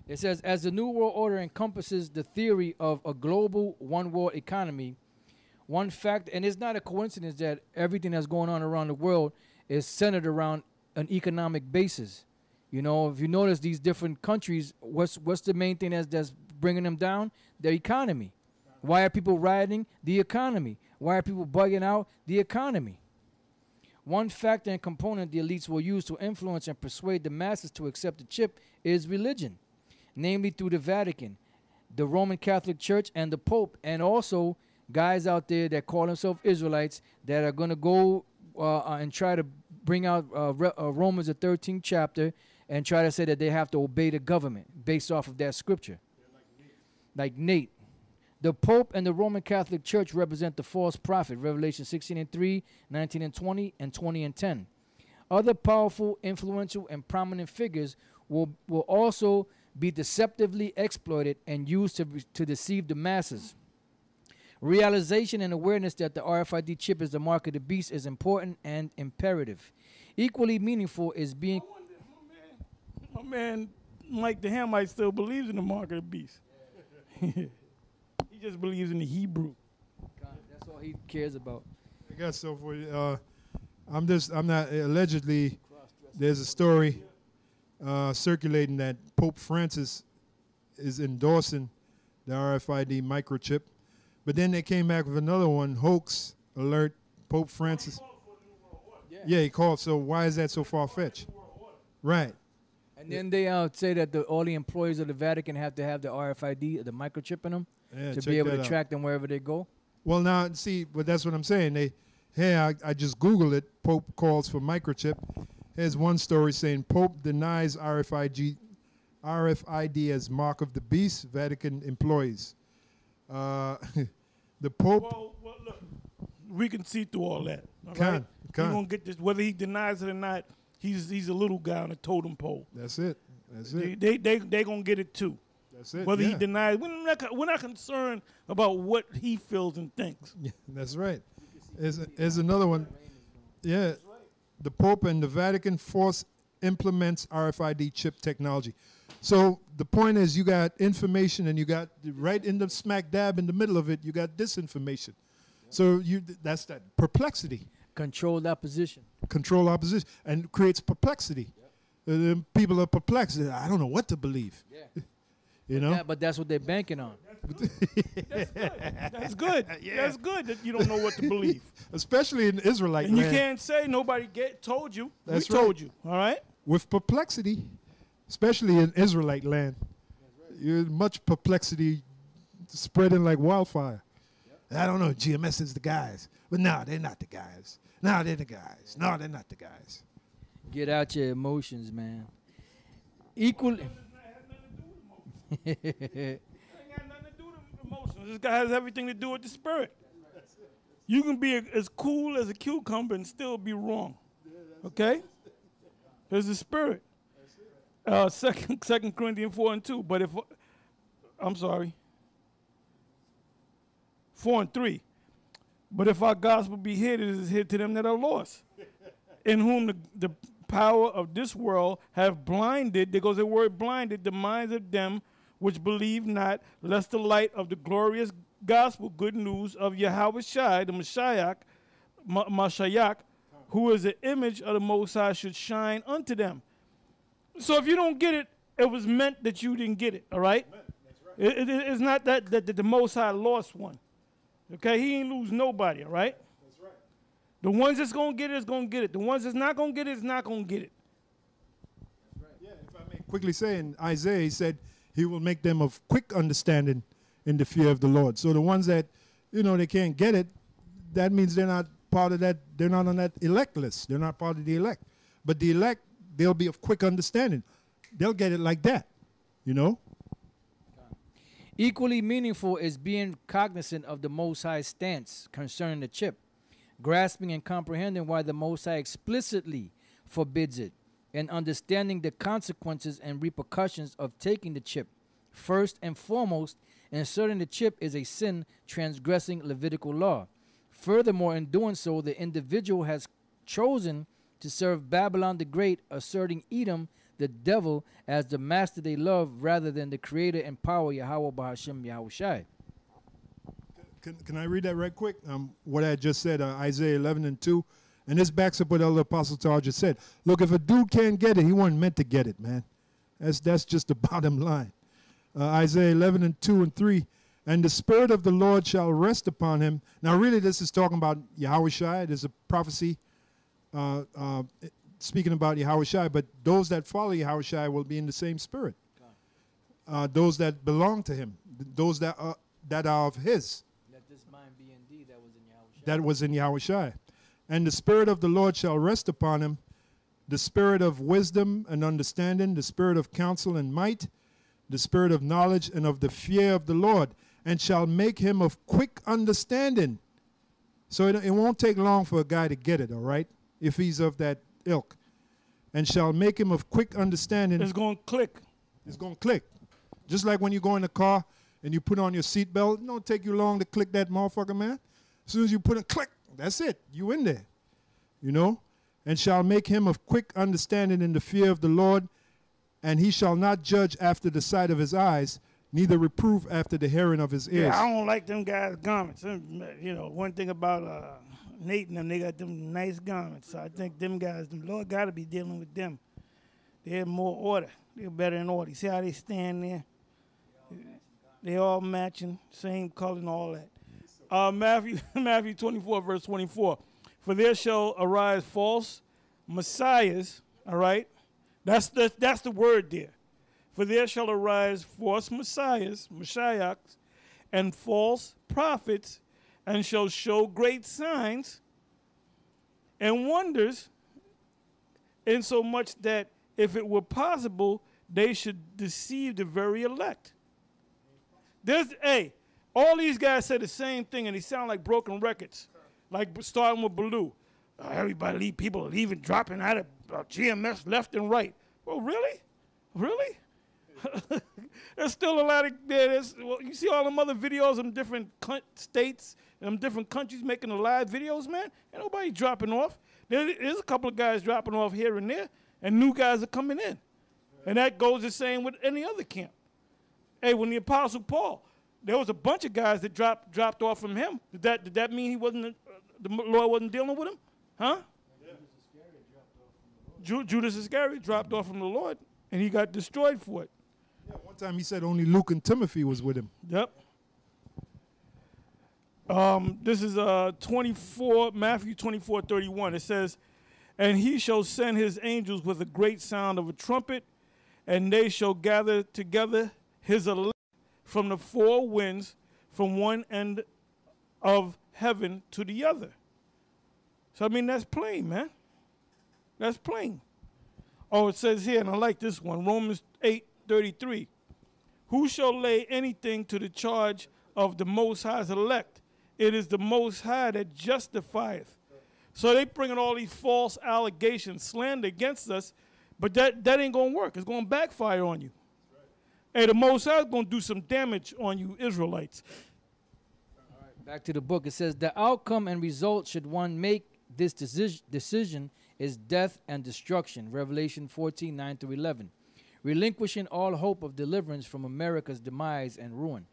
It says, as the New World Order encompasses the theory of a global one world economy, one fact, and it's not a coincidence that everything that's going on around the world is centered around an economic basis. You know, if you notice these different countries, what's what's the main thing that's that's bringing them down? Their economy. Why are people rioting? The economy. Why are people bugging out? The economy. One factor and component the elites will use to influence and persuade the masses to accept the chip is religion, namely through the Vatican, the Roman Catholic Church, and the Pope, and also guys out there that call themselves Israelites that are going to go uh, uh, and try to bring out uh, uh, Romans the 13th chapter and try to say that they have to obey the government based off of that scripture. Like Nate. The Pope and the Roman Catholic Church represent the false prophet, Revelation 16 and 3, 19 and 20, and 20 and 10. Other powerful, influential, and prominent figures will, will also be deceptively exploited and used to, to deceive the masses. Realization and awareness that the RFID chip is the mark of the beast is important and imperative. Equally meaningful is being My man Mike the Hamite still believes in the mark of the beast. he just believes in the Hebrew. That's all he cares about. I guess so. For uh, I'm just I'm not allegedly. There's a story uh, circulating that Pope Francis is endorsing the RFID microchip, but then they came back with another one hoax alert. Pope Francis. Yeah, he called. So why is that so far fetched? Right. And then they uh, say that the, all the employees of the Vatican have to have the RFID, the microchip in them, Yeah, to be able that to out. track them wherever they go. Well, now see, but that's what I'm saying. They, hey, I, I just googled it. Pope calls for microchip. Here's one story saying Pope denies RFID, RFID as mark of the beast. Vatican employees. Uh, the Pope. Well, well, look, we can see through all that. All Con, right? con. He gonna get this whether he denies it or not. He's he's a little guy on a totem pole. That's it. That's They it. they they, they gonna get it too. That's it. Whether he denies, we're not, we're not concerned about what he feels and thinks. Yeah, that's right. There's, there's another one. Yeah. The Pope and the Vatican force implements RFID chip technology. So the point is, you got information, and you got right in the smack dab in the middle of it, you got disinformation. So you that's that perplexity, Controlled opposition. control opposition, and creates perplexity. Uh, people are perplexed. I don't know what to believe. You know. Yeah, but that's what they're banking on. That's good. That's good That's good. that you don't know what to believe. Especially in Israelite And you can't say nobody get told you. That's we right. told you. All right. with perplexity, especially in Israelite land. You're much perplexity spreading like wildfire. I don't know. GMS is the guys, but no, they're not the guys. No, they're the guys. No, they're not the guys. Get out your emotions, man. Equally. It ain't got nothing to do with emotions. This guy has everything to do with the spirit. You can be as cool as a cucumber and still be wrong. Okay? There's the spirit. Uh, second, second Corinthians 4 and 2. But if, I'm sorry, 4 and 3. But if our gospel be hid, it is hid to them that are lost, in whom the, the power of this world have blinded, there goes the word blinded, the minds of them which believe not, lest the light of the glorious gospel, good news of Yahweh Shai, the Mashiach, Ma- Mashiach, who is the image of the Most High, should shine unto them. So if you don't get it, it was meant that you didn't get it, all right? It- it- it's not that, that, that the Most High lost one. Okay, he ain't lose nobody, all right? That's right. The ones that's gonna get it is gonna get it. The ones that's not gonna get it is not gonna get it. That's right. Yeah, if I may quickly say in Isaiah, he said he will make them of quick understanding in the fear of the Lord. So the ones that, you know, they can't get it, that means they're not part of that, they're not on that elect list. They're not part of the elect. But the elect, they'll be of quick understanding. They'll get it like that, you know? Equally meaningful is being cognizant of the Most High's stance concerning the chip, grasping and comprehending why the Most High explicitly forbids it, and understanding the consequences and repercussions of taking the chip. First and foremost, inserting the chip is a sin transgressing Levitical law. Furthermore, in doing so, the individual has chosen to serve Babylon the Great, asserting Edom, the devil, as the master they love rather than the creator and power Yahweh Bahashim Yahweh Shai. Can, can I read that right quick? Um, what I just said, uh, Isaiah 11 and 2. And this backs up what Elder Apostle Tar just said. Look, if a dude can't get it, he wasn't meant to get it, man. That's, that's just the bottom line. Uh, Isaiah 11 and 2 and 3. And the Spirit of the Lord shall rest upon him. Now, really, this is talking about Yahweh Shai. There's a prophecy uh, uh, speaking about Yahweh Shai, but those that follow Yahweh Shai will be in the same spirit. Uh, those that belong to him, th- those that are, that are of his Let this mind be in thee that was in Yahweh that was in Yahweh Shai. And the Spirit of the Lord shall rest upon him the Spirit of wisdom and understanding, the Spirit of counsel and might, the Spirit of knowledge and of the fear of the Lord, and shall make him of quick understanding. So it, it won't take long for a guy to get it, all right, if he's of that ilk. And shall make him of quick understanding. It's gonna click. It's going to click. Just like when you go in the car and you put on your seatbelt, it don't take you long to click that motherfucker, man. As soon as you put a click, that's it. You in there. You know? And shall make him of quick understanding in the fear of the Lord, and he shall not judge after the sight of his eyes, neither reprove after the hearing of his ears. Yeah, I don't like them guys' garments. You know, one thing about uh, Nate and them, they got them nice garments. So I think them guys, the Lord got to be dealing with them. They have more order. They're better in order. You see how they stand there? They all matching, same color and all that. Uh, Matthew, Matthew 24, verse 24. For there shall arise false messiahs, all right? That's the, that's the word there. For there shall arise false messiahs, messiahs, and false prophets, and shall show great signs and wonders, insomuch that if it were possible, they should deceive the very elect. There's, hey, all these guys say the same thing, and they sound like broken records, like starting with Baloo. uh, everybody people leaving, dropping out of uh, GMS left and right. Well, really, really? there's still a lot of there's well, you see all them other videos in different states and different countries making the live videos, man. Ain't nobody dropping off. There is a couple of guys dropping off here and there, and new guys are coming in, and that goes the same with any other camp. Hey, when the Apostle Paul, there was a bunch of guys that dropped dropped off from him. Did that did that mean he wasn't the Lord wasn't dealing with him? Huh? Ju- Judas Iscariot dropped off from the Lord, and he got destroyed for it. Yeah, one time he said only Luke and Timothy was with him. Yep. Um, this is uh 24 Matthew 24 31. It says, And he shall send his angels with a great sound of a trumpet, and they shall gather together his elect from the four winds, from one end of heaven to the other. So I mean that's plain, man. That's plain. Oh, it says here, and I like this one, Romans 8 33. Who shall lay anything to the charge of the Most High's elect? It is the Most High that justifieth. So they bringing all these false allegations, slander against us, but that, that ain't gonna work. It's gonna backfire on you. Hey, the Most High is gonna do some damage on you Israelites. Back to the book. It says the outcome and result should one make this decision decision is death and destruction. Revelation 14, 9 through 11. Relinquishing all hope of deliverance from America's demise and ruin.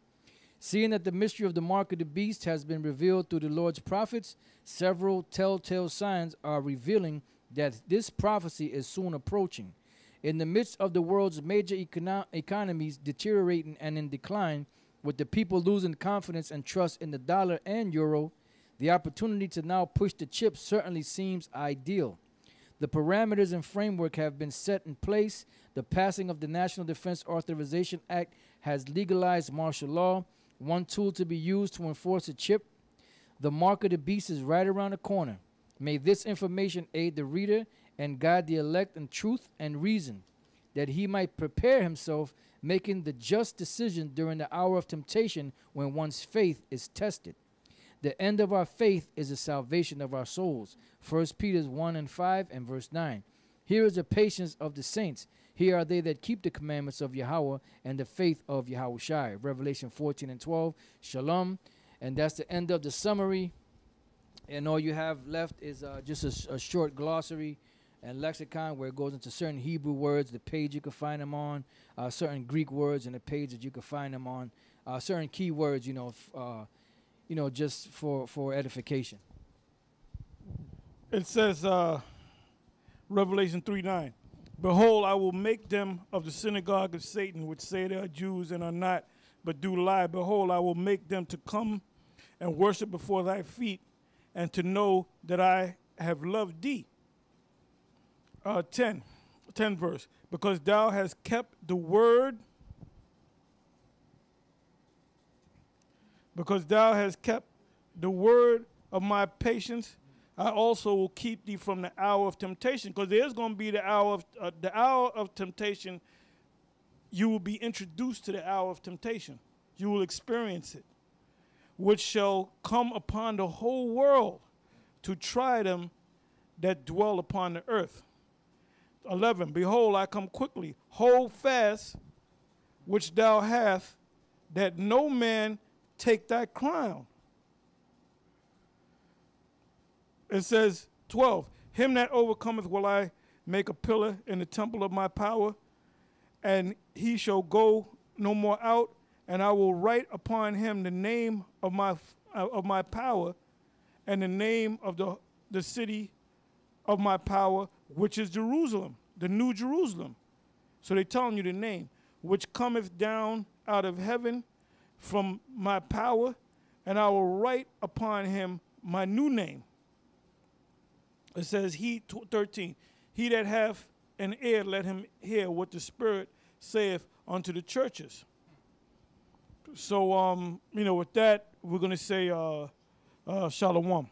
Seeing that the mystery of the mark of the beast has been revealed through the Lord's prophets, several telltale signs are revealing that this prophecy is soon approaching. In the midst of the world's major econo- economies deteriorating and in decline, with the people losing confidence and trust in the dollar and euro, the opportunity to now push the chip certainly seems ideal. The parameters and framework have been set in place. The passing of the National Defense Authorization Act has legalized martial law, one tool to be used to enforce a chip. The mark of the beast is right around the corner. May this information aid the reader and guide the elect in truth and reason, that he might prepare himself, making the just decision during the hour of temptation when one's faith is tested. The end of our faith is the salvation of our souls. 1 Peter 1 and 5 and verse 9. Here is the patience of the saints. Here are they that keep the commandments of Yahweh and the faith of Yahweh Shai. Revelation 14 and 12. Shalom. And that's the end of the summary. And all you have left is uh, just a short glossary and lexicon where it goes into certain Hebrew words, the page you can find them on, uh, certain Greek words, and the page that you can find them on, uh, certain key words, you know, uh, you know, just for for edification. It says, uh, Revelation 3 9. Behold, I will make them of the synagogue of Satan, which say they are Jews and are not, but do lie. Behold, I will make them to come and worship before thy feet, and to know that I have loved thee. Uh, 10, 10 verse. Because thou hast kept the word, because thou hast kept the word of my patience, I also will keep thee from the hour of temptation. Because there's going to be the hour of uh, the hour of temptation. You will be introduced to the hour of temptation. You will experience it, which shall come upon the whole world to try them that dwell upon the earth. 11 Behold, I come quickly. Hold fast which thou hast, that no man take thy crown. It says 12 Him that overcometh will I make a pillar in the temple of my power, and he shall go no more out, and I will write upon him the name of my of my power, and the name of the the city of my power, which is Jerusalem, the new Jerusalem. So they're telling you the name, which cometh down out of heaven from my power, and I will write upon him my new name. It says, He, 13, He that hath an ear, let him hear what the Spirit saith unto the churches. So, um, you know, with that, we're going to say uh, uh, Shalom.